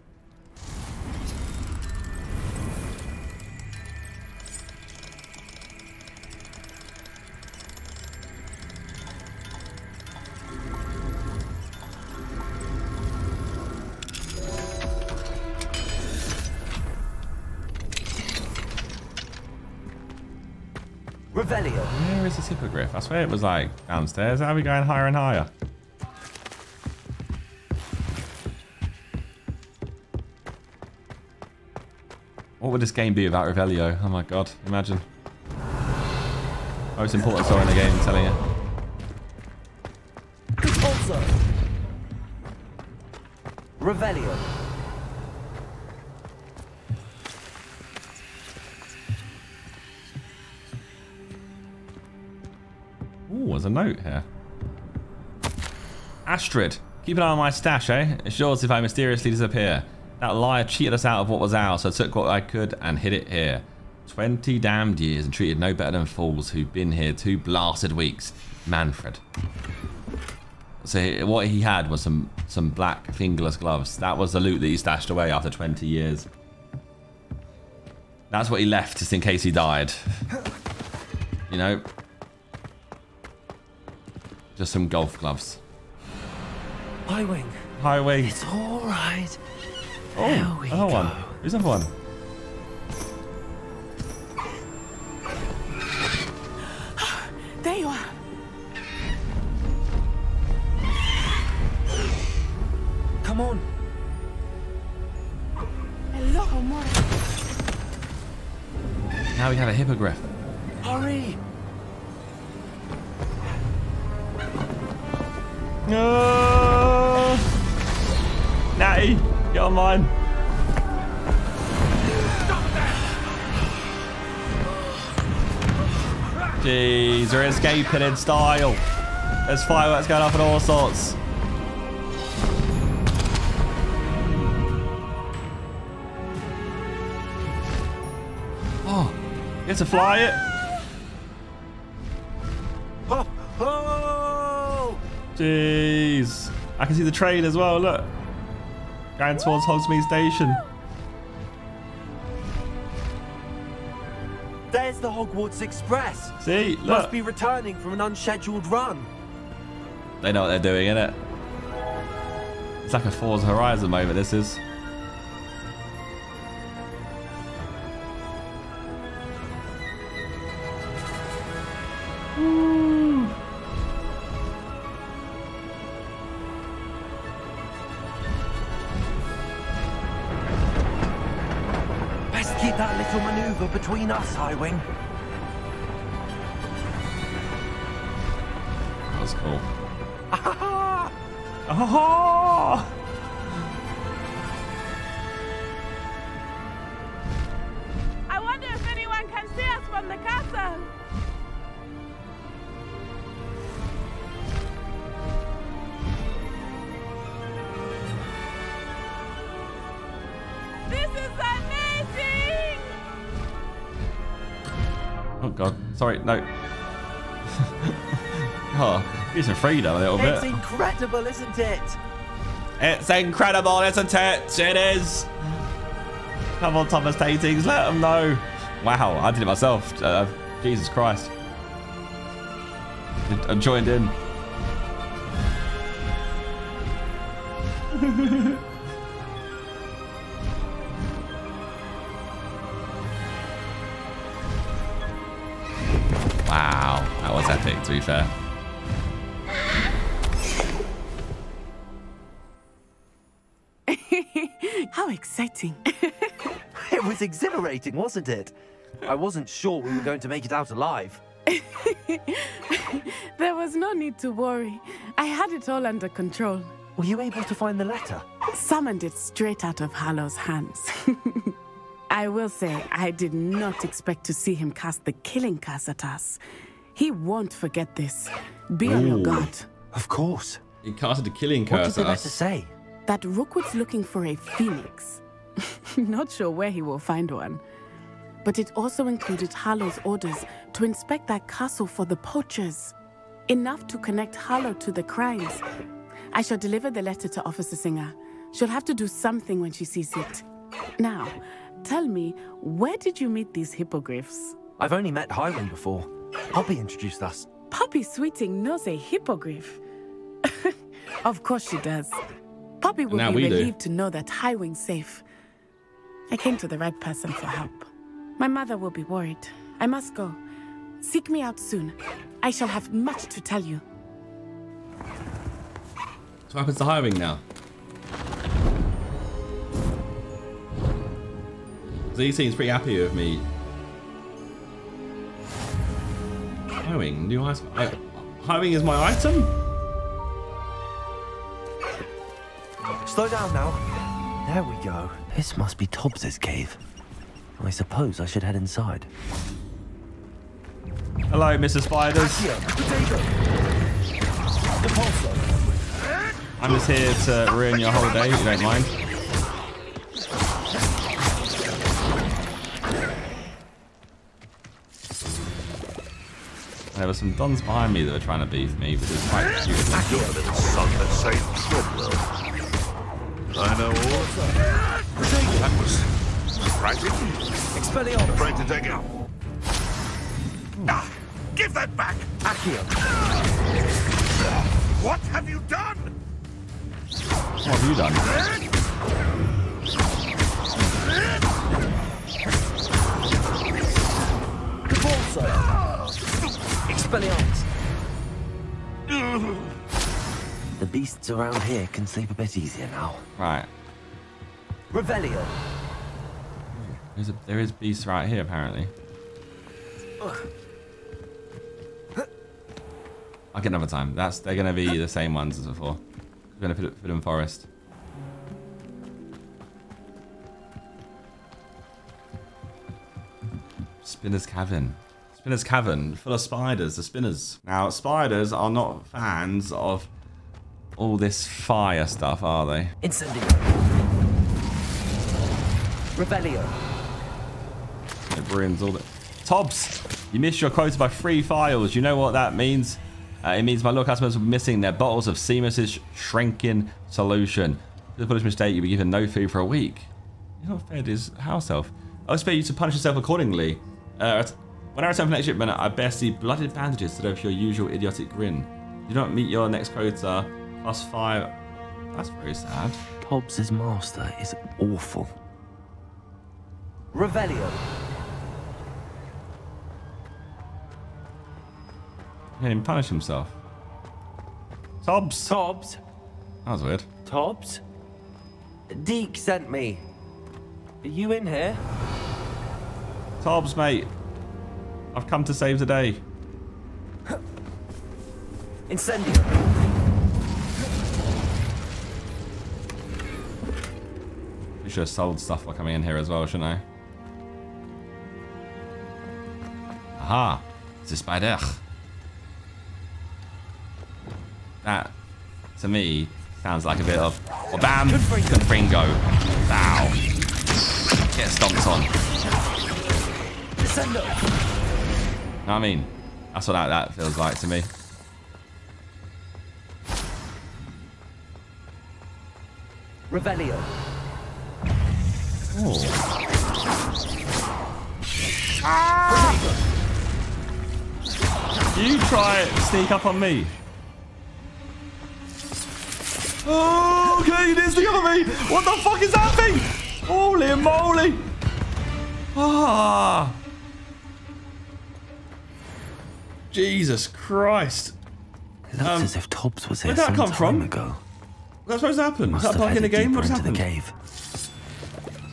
Revelio. Where is this hippogriff? I swear it was like downstairs. How are we going higher and higher? What would this game be without Revelio? Oh my god, imagine. Most important song in the game, I'm telling you. Revelio. There's a note here. Astrid. Keep an eye on my stash, eh? It's yours if I mysteriously disappear. That liar cheated us out of what was ours, so I took what I could and hid it here. 20 damned years and treated no better than fools who've been here two blasted weeks. Manfred. So what he had was some, some black fingerless gloves. That was the loot that he stashed away after 20 years. That's what he left just in case he died. You know? Just some golf gloves. Highwing. Highway. It's all right. Oh, There we another one. go. Who's another one? There you are. Come on. Hello, Homura. Now we have a hippogriff. We're escaping in style. There's fireworks going off and all sorts. Oh, have to fly it? Oh, oh. Jeez. I can see the train as well, look. Going towards Hogsmeade Station. The Hogwarts Express. See, Must be returning from an unscheduled run. They know what they're doing, innit? It's like a Forza Horizon moment, this is. Between us, Highwing. That was cool. Oh! Sorry, no. oh, give me some freedom a little It's bit. It's incredible, isn't it? It's incredible, isn't it? It is. Come on, Thomas Tatings, let them know. Wow, I did it myself. Uh, Jesus Christ. I joined in. To be fair. How exciting. It was exhilarating, wasn't it? I wasn't sure we were going to make it out alive. there was no need to worry. I had it all under control. Were you able to find the letter? Summoned it straight out of Harlow's hands. I will say, I did not expect to see him cast the killing curse at us. He won't forget this. Be on your guard. Of course. He casted a killing What did curse the at letter us. say? That Rookwood's looking for a phoenix. Not sure where he will find one. But it also included Harlow's orders to inspect that castle for the poachers. Enough to connect Harlow to the crimes. I shall deliver the letter to Officer Singer. She'll have to do something when she sees it. Now, tell me, where did you meet these hippogriffs? I've only met Highwing before. Poppy introduced us. Poppy Sweeting knows a hippogriff. of course she does. Poppy will Now be we do. relieved to know that Highwing's safe. I came to the right person for help. My mother will be worried. I must go. Seek me out soon. I shall have much to tell you. So what happens to Highwing now? So he seems pretty happy with me. Highwing, new item. I, Highwing is my item? Slow down now. There we go. This must be Tobbs's cave. I suppose I should head inside. Hello, Mr. Spiders. Accio, potato. Depulso. I'm just here to ruin your whole day, if you don't mind. There were some dons behind me that were trying to beef me, which is quite cute. You're the little son that saved Cromwell. I know all. That was tragic. Expelliarmus. Trying to take out. Ah, give that back! Accio. What have you done? What have you done? Cavalso. Expelliarmus. The beasts around here can sleep a bit easier now. Right. Revelio. There's a, there is beasts right here, apparently. I'll get another time. That's They're going to be the same ones as before. We're going to put, put them forest. Spinner's Cavern. Spinner's Cavern, full of spiders, the spinners. Now, spiders are not fans of all this fire stuff, are they? Incendio. Rebellion. It ruins all the... Tobbs, you missed your quota by three files. You know what that means? Uh, it means my loyal customers will be missing their bottles of Seamus's shrinking solution. For the foolish mistake, you'll be given no food for a week. You're not fed his house elf. I expect you to punish yourself accordingly. Uh, when I return from next shipment, I bear see blooded bandages instead of your usual idiotic grin. You don't meet your next quota, plus five. That's very sad. Tobbs' master is awful. Revelio. He didn't punish himself. Tobbs. Tobbs. That was weird. Tobbs. Deke sent me. Are you in here? Tobbs, mate. I've come to save the day. Incendio. You should have sold stuff by coming in here as well, shouldn't I? Aha! It's a spider. That, to me, sounds like a bit of... Oh, bam! Confringo. Bow. Get stomped on. Descendo. Know what I mean? That's what that, that feels like to me. Revelio. Oh. You try it, sneak up on me. Oh, okay, he did sneak up on me. What the fuck is that thing? Holy moly. Ah. Jesus Christ. It looks Um, as if Tobbs was here where'd that some come time from? ago. What's supposed to happen? Must Is that have bug in the game? deeper What's into the happened? cave.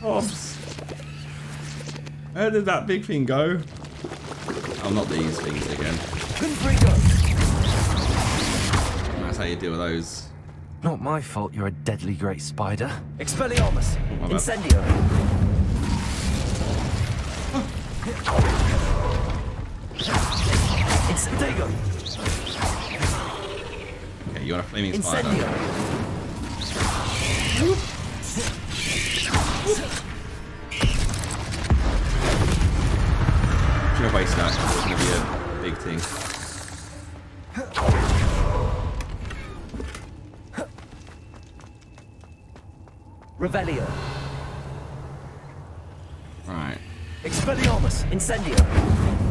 Tobbs. Where did that big thing go? Oh, not these things again. Confringo. That's how you deal with those. Not my fault you're a deadly great spider. Expelliarmus. my bad. Incendio. Okay, you want a flaming spider? Have wasted. It's going to be a big thing. Revelio. Right. Expelliarmus. Incendio.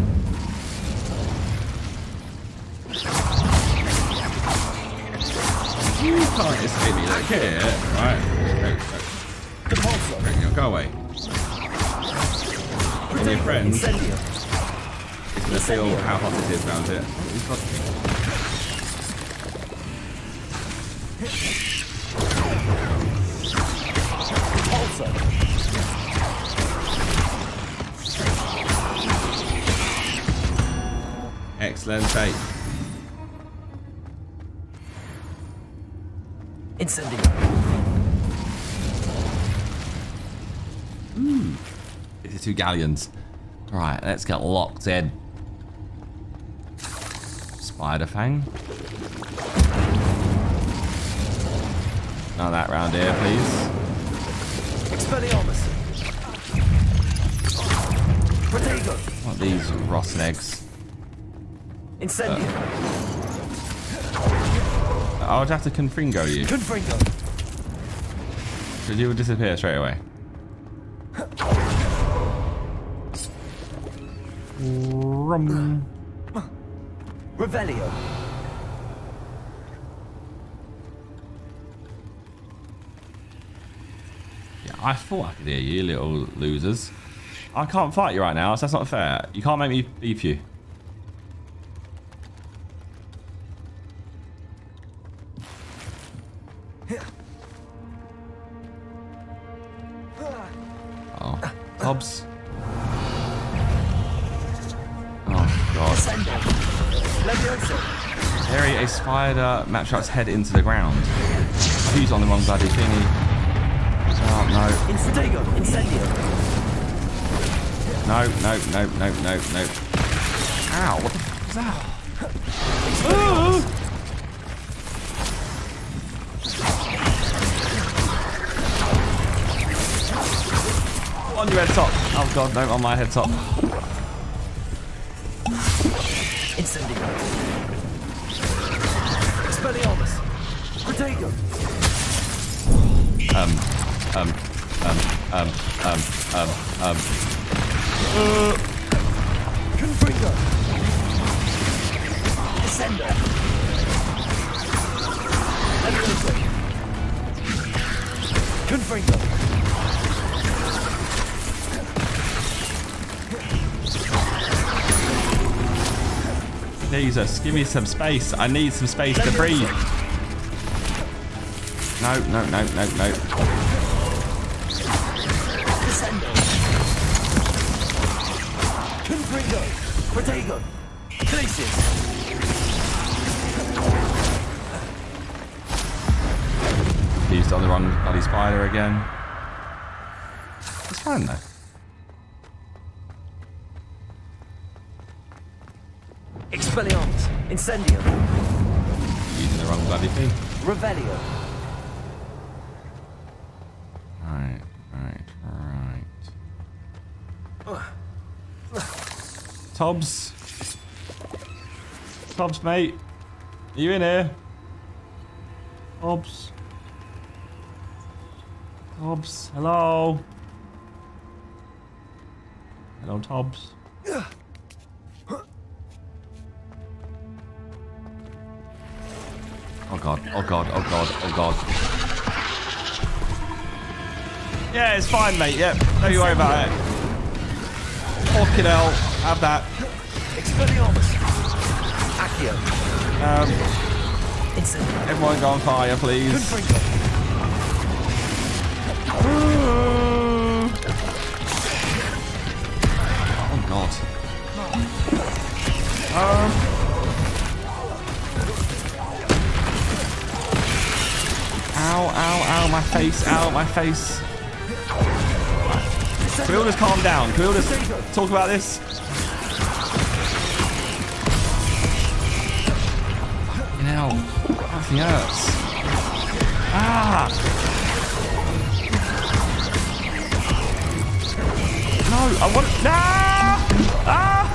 You can't escape me like here. Right. Go, go, go, go away. Your friends Incendio. going to feel how hot it is around here. Compulso. Excellent. Hey. Two galleons. Right, let's get locked in. Spider Fang. Of that round here, please. Expelliarmus. Protego. What are these rotten eggs? Incendio. I would have to confringo you. Confringo. Because you would disappear straight away. Rum. Revelio. Yeah, I thought I could hear you, little losers. I can't fight you right now, so that's not fair. You can't make me beef you. Matriarch's head into the ground. Who's on the wrong bloody thingy? Oh no. Incendio. No, no, no, no, no, no. Ow, what the fuck was that? On your head top. Oh god, no, on my head top. Um, um, um, um. Uh, Confringo. Descendo. Levioso. Confringo. Jesus, give me some space. I need some space to breathe. No, no, no, no, no. Protego. Glacius. He's on the wrong bloody spider again. It's fine though. Expelliarmus. Incendio. Using the wrong bloody thing. Revelio. Tobbs. Tobbs, mate. Are you in here? Tobbs. Tobbs, hello. Hello, Tobbs. Yeah. Oh god, oh god, oh god, oh god. Yeah, it's fine, mate. Yeah, don't you worry about it. Fucking hell, have that. Um, everyone go on fire, please. Oh god. Um. Ow, ow, ow, my face, ow, my face. Can we all just calm down? Can we all just talk about this? You know, everything hurts. Ah! No, I want No! Ah!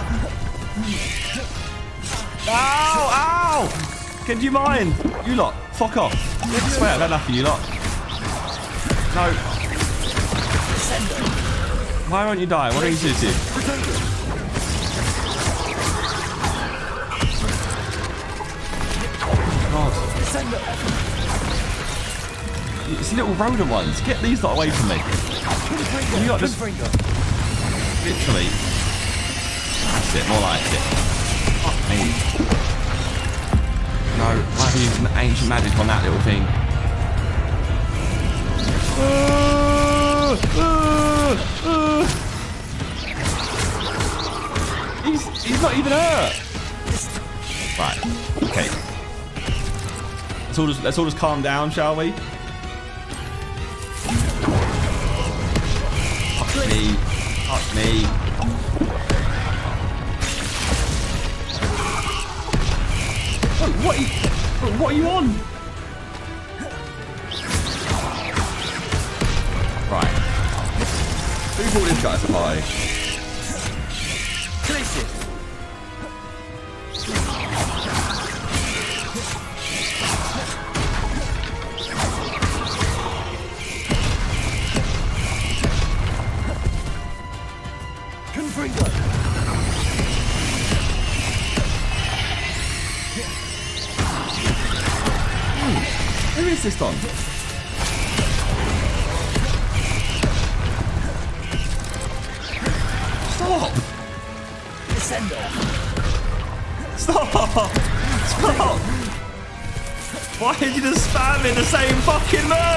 Ow! Ow! Can you mind? You lot, fuck off. I swear I've had enough of you lot. No. Why won't you die? What are you doing? you? God. It's little rodent ones. Get these lot away from me. You got just literally. That's it. More like it. Fuck me. No, I've used an ancient magic on that little thing. He's, he's not even hurt. Right. Okay. Let's all just let's all just calm down, shall we? Fuck me. Fuck me. Wait, what? Are you, what are you on? Who brought this guy to? Confringo! Who is this Don? You just spam in the same fucking move?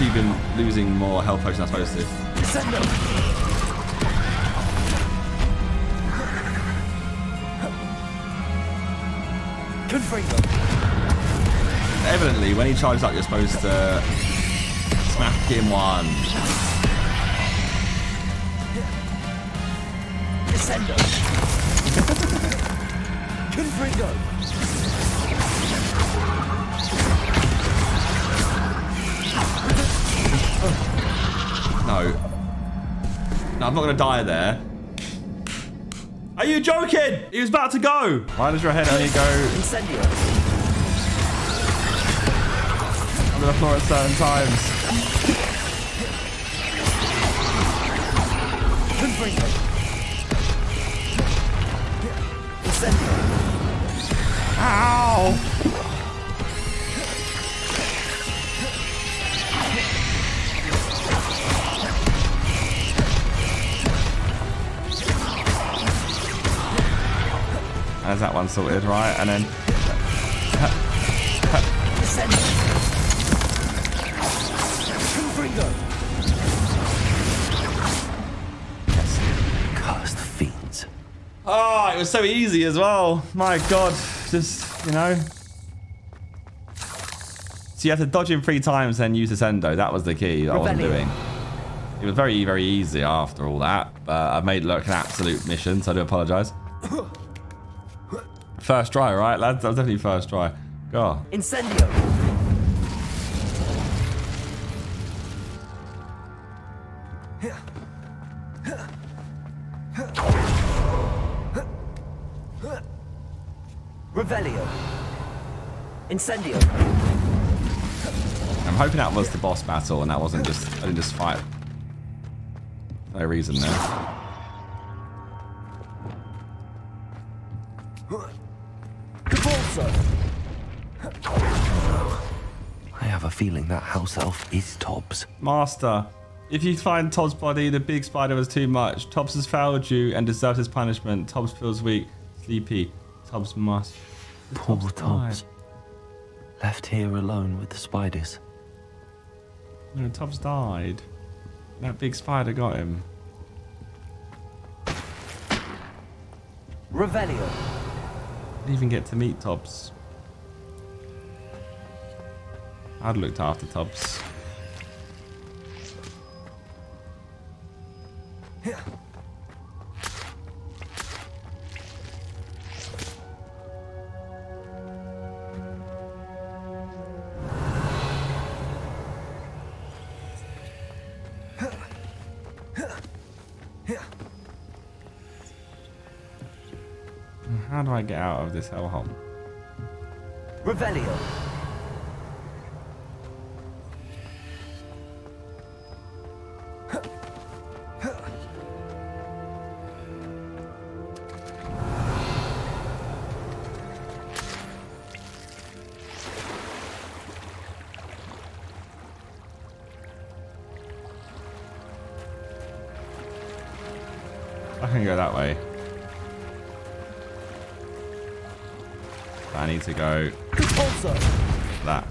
Actually been losing more health potions than I'm supposed to. Evidently, when he charges up, you're supposed to smack him one. Descendo! Confringo! I'm not going to die there. Are you joking? He was about to go. Why does your head only go Incendio! under the floor at certain times? Ow! There's that one sorted, right? And then Descendo! Confringo! Cursed fiends. Oh, it was so easy as well. My god. Just, you know. So you have to dodge him three times, then use the Sendo. That was the key that I wasn't doing. It was very, very easy after all that. But I've made it look an absolute mission, so I do apologise. First try, right, lads? That was definitely first try. God. Incendio! Revelio! Incendio! I'm hoping that was the boss battle and that wasn't just, I didn't just fight. No reason there. Feeling that house elf is Tobbs. Master, if you find Tobbs' body, the big spider was too much. Tobbs has failed you and deserves his punishment. Tobbs feels weak, sleepy. Tobbs must. Poor Tobbs Tobbs. Left here alone with the spiders. died. No, Tobbs died. That big spider got him. Revelio! Didn't even get to meet Tobbs. I'd looked after Tobbs. How do I get out of this hellhole? Revelio! Can go that way. I need to go that.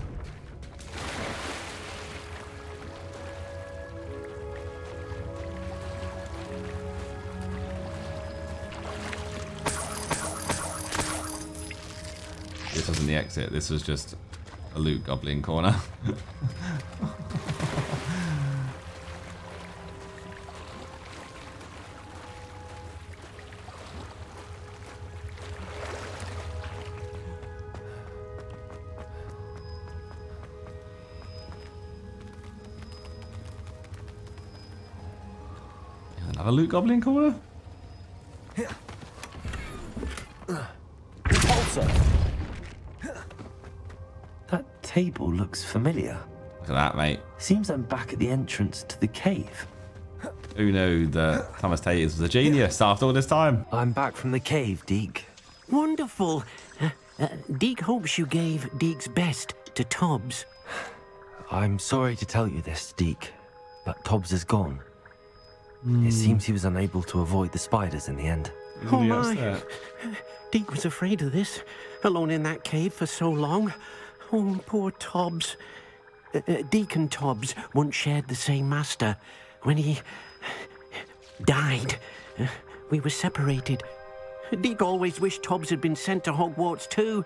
This wasn't the exit. This was just a loot goblin corner. Another loot goblin corner? That table looks familiar. Look at that, mate. Seems I'm back at the entrance to the cave. Who knew that Thomas Tate was a genius after all this time? I'm back from the cave, Deke. Wonderful. Uh, uh, Deke hopes you gave Deke's best to Tobbs. I'm sorry to tell you this, Deke, but Tobbs is gone. It seems he was unable to avoid the spiders in the end. Oh my. Deke was afraid of this, alone in that cave for so long. Oh, poor Tobbs. Uh, uh, Deke and Tobbs once shared the same master. When he died, uh, we were separated. Deke always wished Tobbs had been sent to Hogwarts too.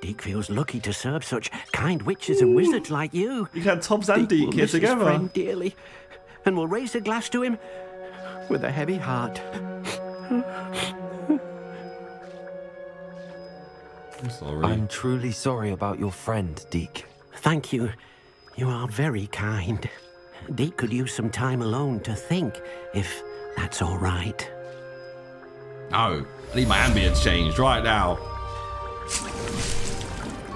Deke feels lucky to serve such kind witches and wizards like you. You had Tobbs and Deke will here miss his together. friend dearly, and will raise a glass to him with a heavy heart. I'm sorry. I'm truly sorry about your friend, Deke. Thank you. You are very kind. Deke could use some time alone to think, if that's all right. No, I need my ambience changed right now.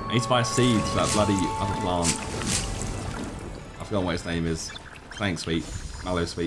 I need to buy seeds for that bloody other plant. I forgot what its name is. Thanks, sweet. Mallowsweet.